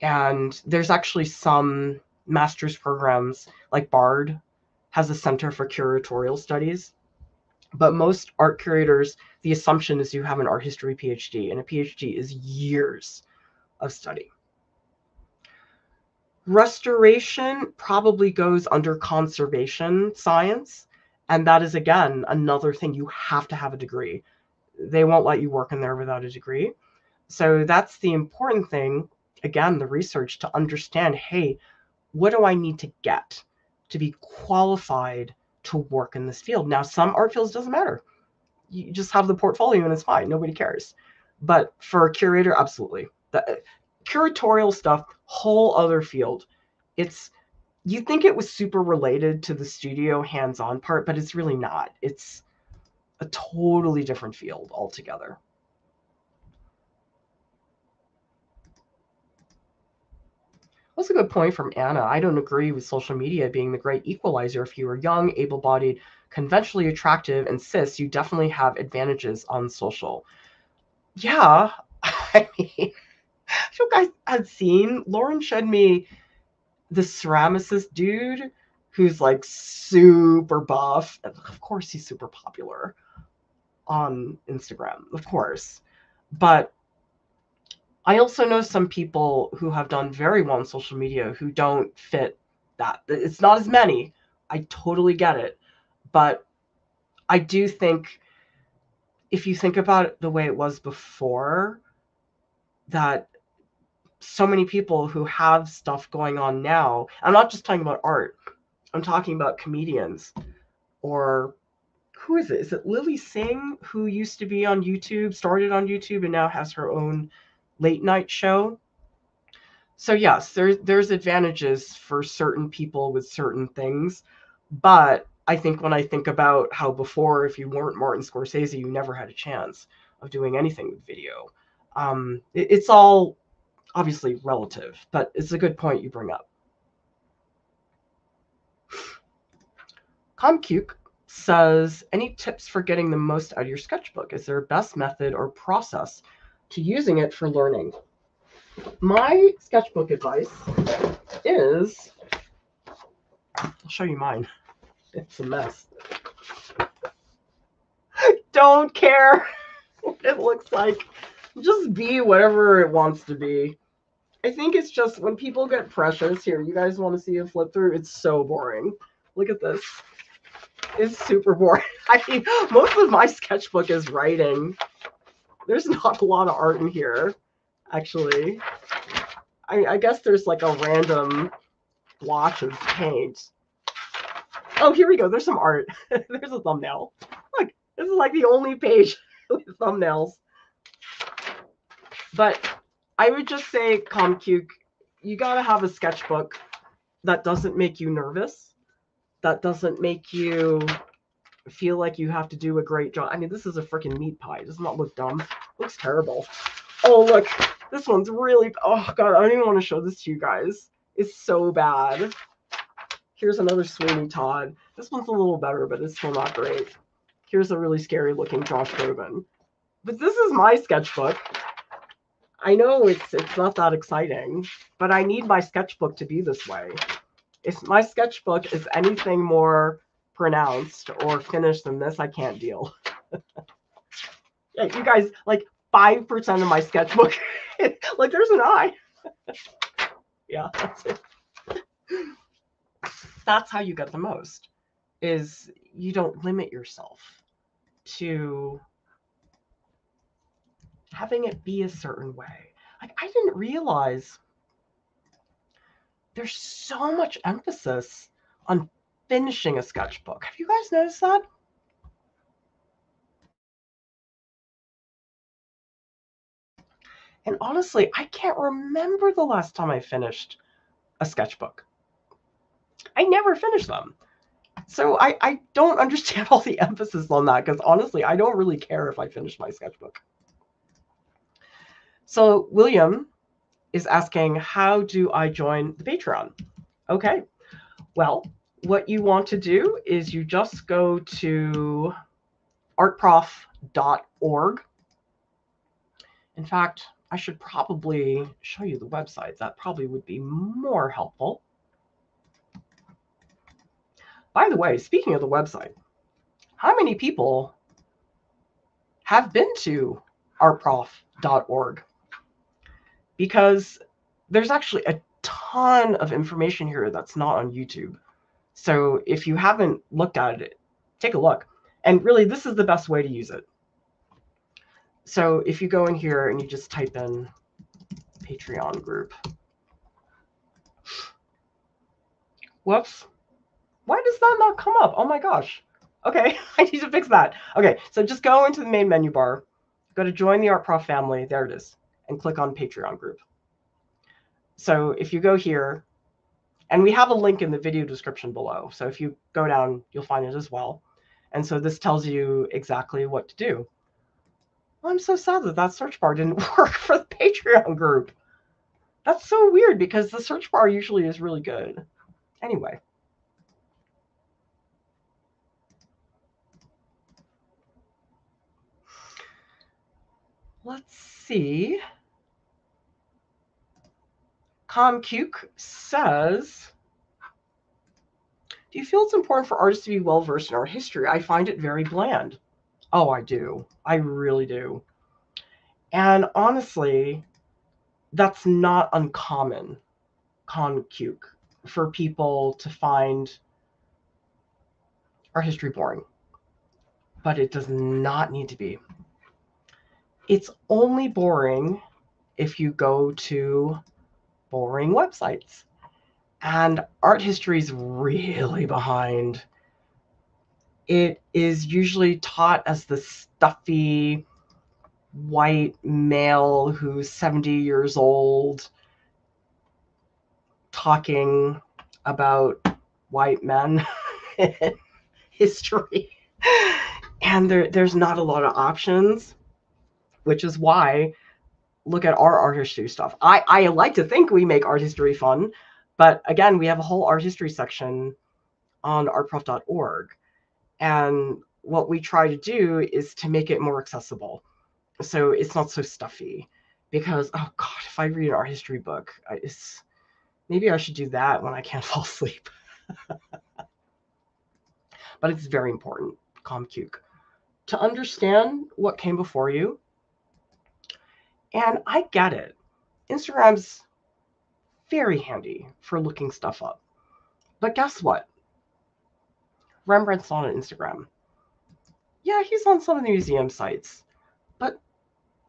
And there's actually some master's programs, like BARD has a Center for Curatorial Studies. But most art curators, the assumption is you have an art history PhD, and a PhD is years of study. Restoration probably goes under conservation science. And that is, again, another thing you have to have a degree. They won't let you work in there without a degree. So that's the important thing. Again, the research to understand hey, what do I need to get to be qualified to work in this field? Now, some art fields doesn't matter. You just have the portfolio and it's fine. Nobody cares. But for a curator, absolutely. The, uh, curatorial stuff, whole other field. It's you think it was super related to the studio hands-on part, but it's really not. It's a totally different field altogether. That's a good point from Anna. I don't agree with social media being the great equalizer. If you are young, able bodied, conventionally attractive, and cis, you definitely have advantages on social. Yeah, I mean, you guys had seen, Lauren showed me the ceramicist dude who's like super buff. and Of course, he's super popular on Instagram, of course. But I also know some people who have done very well on social media who don't fit that. It's not as many. I totally get it. But I do think if you think about it the way it was before, that so many people who have stuff going on now. I'm not just talking about art. I'm talking about comedians or who is it? Is it Lilly Singh who used to be on YouTube, started on YouTube and now has her own late night show? So yes, there's there's advantages for certain people with certain things, but I think when I think about how before, if you weren't Martin Scorsese, you never had a chance of doing anything with video. Um, it, it's all obviously relative, but it's a good point you bring up. Comcuke says, any tips for getting the most out of your sketchbook? Is there a best method or process to using it for learning? My sketchbook advice is, I'll show you mine. It's a mess. Don't care what it looks like. Just be whatever it wants to be. I think it's just when people get precious here, you guys want to see a flip through? It's so boring. Look at this. It's super boring. I mean, most of my sketchbook is writing. There's not a lot of art in here, actually. I, I guess there's like a random blotch of paint. Oh, here we go. There's some art. there's a thumbnail. Look, this is like the only page with thumbnails. But I would just say, Comcuke, you got to have a sketchbook that doesn't make you nervous, that doesn't make you feel like you have to do a great job. I mean, this is a freaking meat pie. It does not look dumb. It looks terrible. Oh, look. This one's really, oh, God, I don't even want to show this to you guys. It's so bad. Here's another Sweeney Todd. This one's a little better, but it's still not great. Here's a really scary looking Josh Groban. but this is my sketchbook. I know it's it's not that exciting, but I need my sketchbook to be this way. If my sketchbook is anything more pronounced or finished than this, I can't deal. you guys, like 5% of my sketchbook, like there's an eye. yeah, that's it. That's how you get the most, is you don't limit yourself to having it be a certain way. Like I didn't realize there's so much emphasis on finishing a sketchbook. Have you guys noticed that? And honestly, I can't remember the last time I finished a sketchbook. I never finish them. So I, I don't understand all the emphasis on that because honestly, I don't really care if I finish my sketchbook. So William is asking, how do I join the Patreon? Okay, well, what you want to do is you just go to artprof.org. In fact, I should probably show you the website. That probably would be more helpful. By the way, speaking of the website, how many people have been to artprof.org? Because there's actually a ton of information here that's not on YouTube. So if you haven't looked at it, take a look. And really, this is the best way to use it. So if you go in here and you just type in Patreon group. Whoops. Why does that not come up? Oh my gosh. Okay, I need to fix that. Okay, so just go into the main menu bar, go to join the Art Prof family. There it is, and click on Patreon group. So if you go here, and we have a link in the video description below. So if you go down, you'll find it as well. And so this tells you exactly what to do. I'm so sad that that search bar didn't work for the Patreon group. That's so weird because the search bar usually is really good. Anyway. Let's see. ComCuke says, Do you feel it's important for artists to be well versed in art history? I find it very bland. Oh, I do. I really do. And honestly, that's not uncommon, ComCuke, for people to find art history boring. But it does not need to be. It's only boring if you go to boring websites. And art history is really behind. It is usually taught as the stuffy white male who's 70 years old talking about white men in history. And there, there's not a lot of options, which is why look at our art history stuff. I, I like to think we make art history fun, but again, we have a whole art history section on artprof.org. And what we try to do is to make it more accessible. So it's not so stuffy. Because, oh God, if I read an art history book, it's, maybe I should do that when I can't fall asleep. but it's very important, ComCuke. To understand what came before you, and I get it. Instagram's very handy for looking stuff up. But guess what? Rembrandt's not on Instagram. Yeah, he's on some of the museum sites. But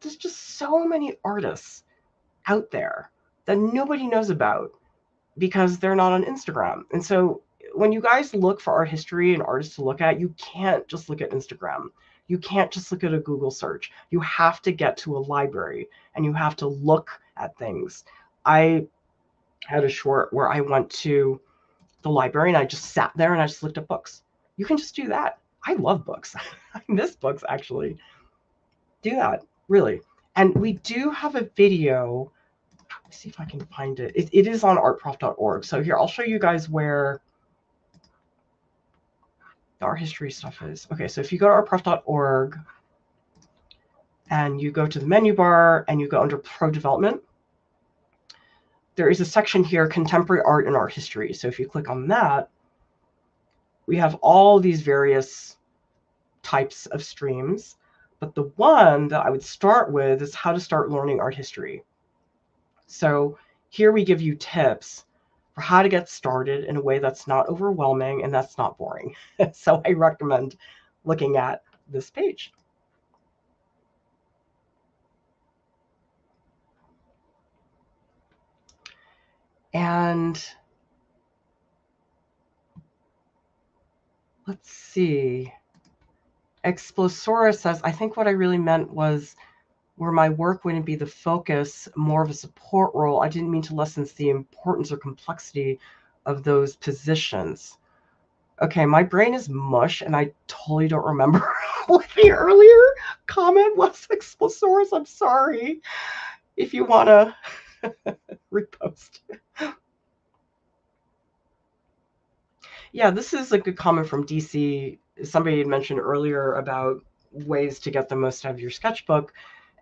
there's just so many artists out there that nobody knows about because they're not on Instagram. And so when you guys look for art history and artists to look at, you can't just look at Instagram. You can't just look at a Google search. You have to get to a library and you have to look at things. I had a short where I went to the library and I just sat there and I just looked at books. You can just do that. I love books. I miss books actually. Do that, really. And we do have a video. Let's see if I can find it. It, it is on artprof.org. So here, I'll show you guys where our history stuff is. Okay, so if you go to artprof.org, and you go to the menu bar and you go under Pro Development, there is a section here, Contemporary Art and Art History. So if you click on that, we have all these various types of streams. But the one that I would start with is how to start learning art history. So here we give you tips how to get started in a way that's not overwhelming and that's not boring. so I recommend looking at this page. And let's see. Explosaurus says, I think what I really meant was where my work wouldn't be the focus, more of a support role. I didn't mean to lessen the importance or complexity of those positions. Okay, my brain is mush and I totally don't remember what the earlier comment was, Explosaurus. I'm sorry. If you want to repost. Yeah, this is a good comment from DC. Somebody had mentioned earlier about ways to get the most out of your sketchbook.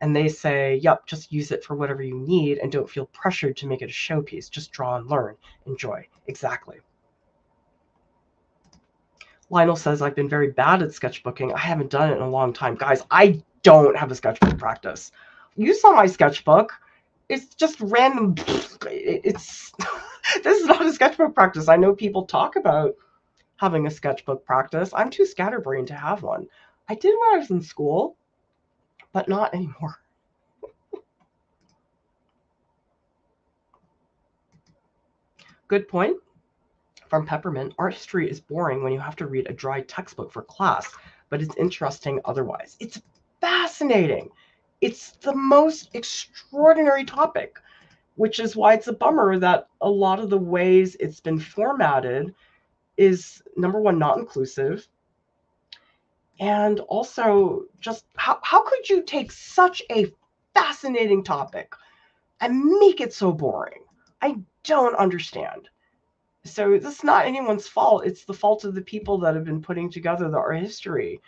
And they say, yep, just use it for whatever you need and don't feel pressured to make it a showpiece. Just draw and learn. Enjoy. Exactly. Lionel says, I've been very bad at sketchbooking. I haven't done it in a long time. Guys, I don't have a sketchbook practice. You saw my sketchbook it's just random. It's this is not a sketchbook practice. I know people talk about having a sketchbook practice. I'm too scatterbrained to have one. I did when I was in school, but not anymore. Good point. From Peppermint, art history is boring when you have to read a dry textbook for class, but it's interesting otherwise. It's fascinating it's the most extraordinary topic, which is why it's a bummer that a lot of the ways it's been formatted is number one, not inclusive. And also, just how, how could you take such a fascinating topic and make it so boring? I don't understand. So, this is not anyone's fault. It's the fault of the people that have been putting together the art history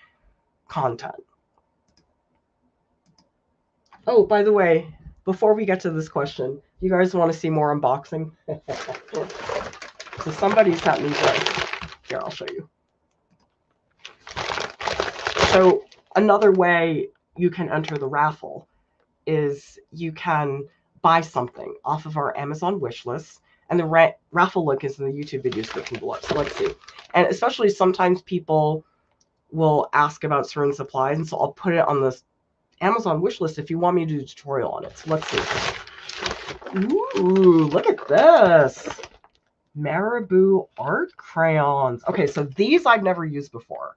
content. Oh, by the way, before we get to this question, you guys want to see more unboxing? so somebody sent me this. Here, I'll show you. So another way you can enter the raffle is you can buy something off of our Amazon wish list. And the ra raffle link is in the YouTube video description below. So let's see. And especially sometimes people will ask about certain supplies. And so I'll put it on this Amazon wish list if you want me to do a tutorial on it. So let's see. Ooh, look at this. Marabu art crayons. Okay, so these I've never used before.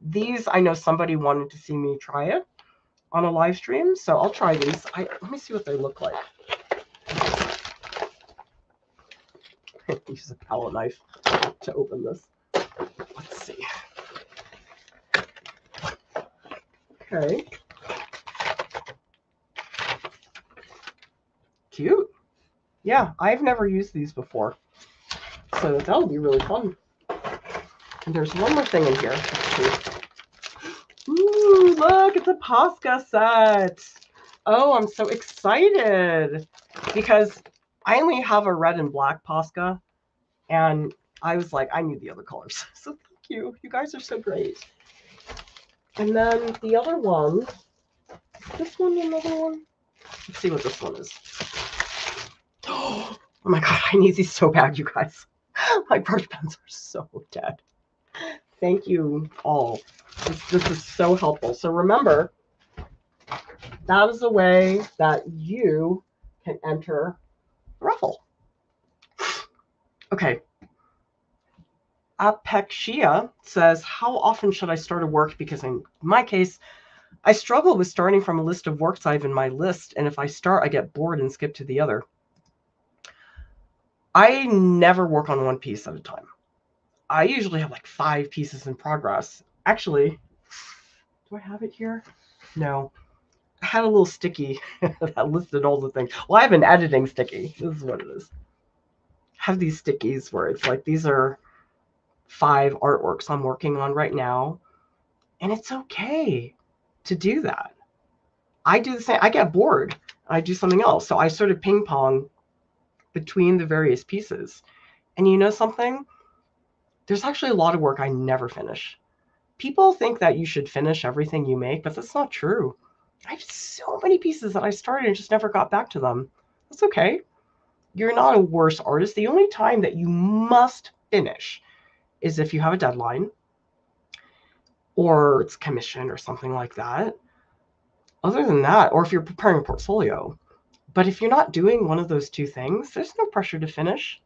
These, I know somebody wanted to see me try it on a live stream, so I'll try these. I, let me see what they look like. Use a palette knife to open this. Let's see. Okay. Cute. Yeah, I've never used these before. So that'll be really fun. And there's one more thing in here. Ooh, look, it's a Posca set. Oh, I'm so excited because I only have a red and black Posca. And I was like, I need the other colors. So thank you. You guys are so great. And then the other one, this one, another one. Let's see what this one is. Oh my god, I need these so bad, you guys. My brush pens are so dead. Thank you all. This, this is so helpful. So remember, that is a way that you can enter Ruffle. Okay. Apexia says, how often should I start a work? Because in my case, I struggle with starting from a list of works I have in my list, and if I start, I get bored and skip to the other. I never work on one piece at a time. I usually have like five pieces in progress. Actually, do I have it here? No. I had a little sticky that listed all the things. Well, I have an editing sticky. This is what it is. I have these stickies where it's like these are five artworks I'm working on right now. And it's okay to do that. I do the same. I get bored. I do something else. So I sort of ping pong between the various pieces. And you know something? There's actually a lot of work I never finish. People think that you should finish everything you make, but that's not true. I have so many pieces that I started and just never got back to them. That's okay. You're not a worse artist. The only time that you must finish is if you have a deadline or it's commission or something like that. Other than that, or if you're preparing a portfolio. But if you're not doing one of those two things, there's no pressure to finish.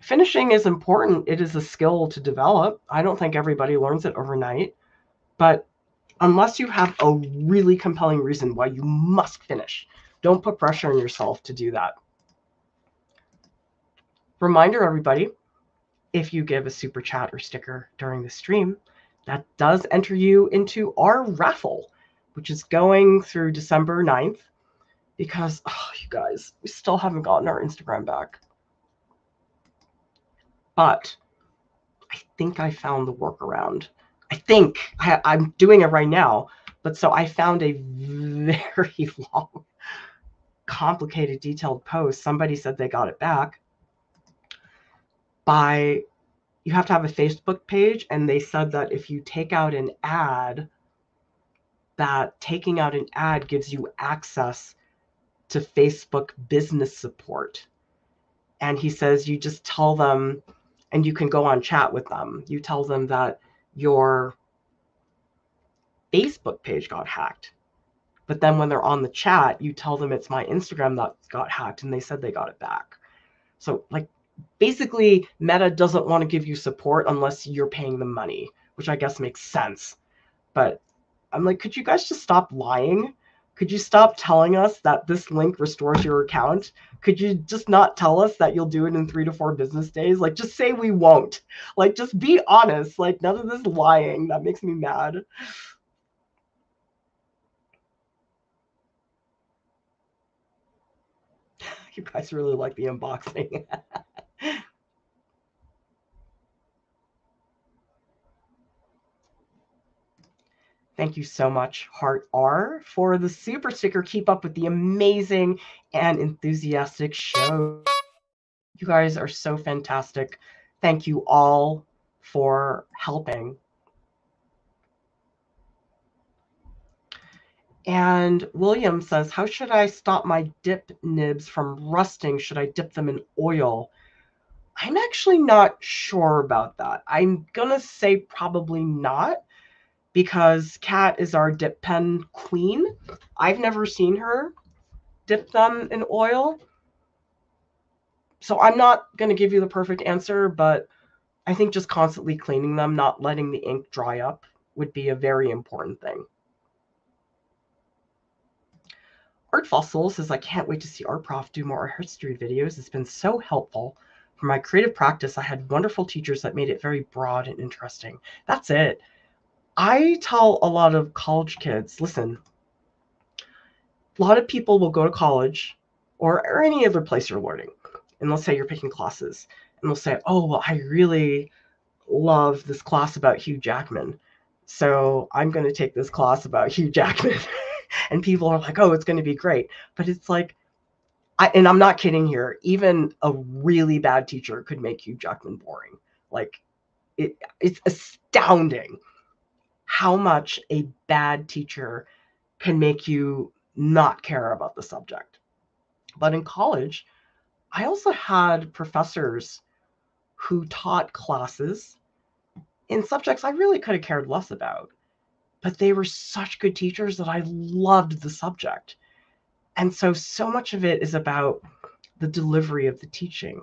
Finishing is important. It is a skill to develop. I don't think everybody learns it overnight. But unless you have a really compelling reason why you must finish, don't put pressure on yourself to do that. Reminder, everybody, if you give a super chat or sticker during the stream, that does enter you into our raffle, which is going through December 9th. Because, oh, you guys, we still haven't gotten our Instagram back. But I think I found the workaround. I think I, I'm doing it right now. But so I found a very long, complicated, detailed post. Somebody said they got it back by you have to have a Facebook page, and they said that if you take out an ad, that taking out an ad gives you access to Facebook business support. And he says you just tell them, and you can go on chat with them. You tell them that your Facebook page got hacked. But then when they're on the chat, you tell them it's my Instagram that got hacked, and they said they got it back. So, like, basically meta doesn't want to give you support unless you're paying them money which i guess makes sense but i'm like could you guys just stop lying could you stop telling us that this link restores your account? Could you just not tell us that you'll do it in three to four business days? Like just say we won't. Like just be honest. Like none of this lying. That makes me mad. You guys really like the unboxing Thank you so much, Heart R, for the super sticker. Keep up with the amazing and enthusiastic show. You guys are so fantastic. Thank you all for helping. And William says, How should I stop my dip nibs from rusting? Should I dip them in oil? I'm actually not sure about that. I'm going to say probably not because Kat is our dip pen queen. I've never seen her dip them in oil. So I'm not going to give you the perfect answer, but I think just constantly cleaning them, not letting the ink dry up, would be a very important thing. Art Fossil says, I can't wait to see Art Prof do more art history videos. It's been so helpful. For my creative practice, I had wonderful teachers that made it very broad and interesting. That's it. I tell a lot of college kids listen, a lot of people will go to college or, or any other place you're learning, and let's say you're picking classes, and they'll say, Oh, well, I really love this class about Hugh Jackman. So I'm going to take this class about Hugh Jackman. and people are like, Oh, it's going to be great. But it's like, I, and I'm not kidding here. Even a really bad teacher could make Hugh Jackman boring. Like, it, it's astounding how much a bad teacher can make you not care about the subject. But in college, I also had professors who taught classes in subjects I really could have cared less about. But they were such good teachers that I loved the subject. And so, so much of it is about the delivery of the teaching,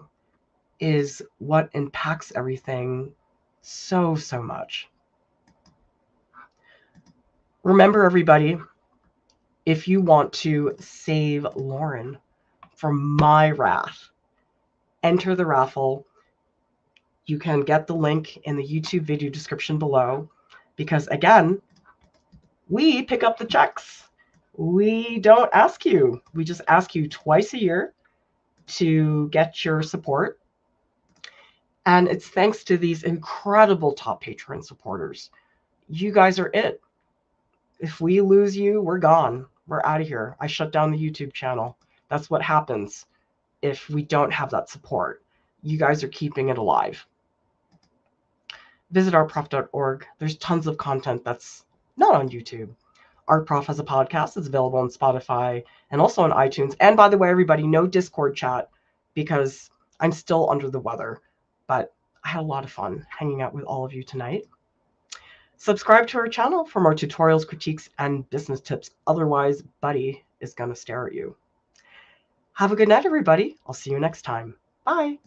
is what impacts everything so, so much. Remember, everybody, if you want to save Lauren from my wrath, enter the raffle. You can get the link in the YouTube video description below because, again, we pick up the checks we don't ask you. We just ask you twice a year to get your support. And it's thanks to these incredible top Patreon supporters. You guys are it. If we lose you, we're gone. we're out of here. I shut down the YouTube channel. That's what happens if we don't have that support. You guys are keeping it alive. Visit artprof.org. There's tons of content that's not on YouTube. ArtProf has a podcast. It's available on Spotify and also on iTunes. And by the way, everybody, no Discord chat because I'm still under the weather. But I had a lot of fun hanging out with all of you tonight. Subscribe to our channel for more tutorials, critiques, and business tips. Otherwise, Buddy is going to stare at you. Have a good night, everybody. I'll see you next time. Bye.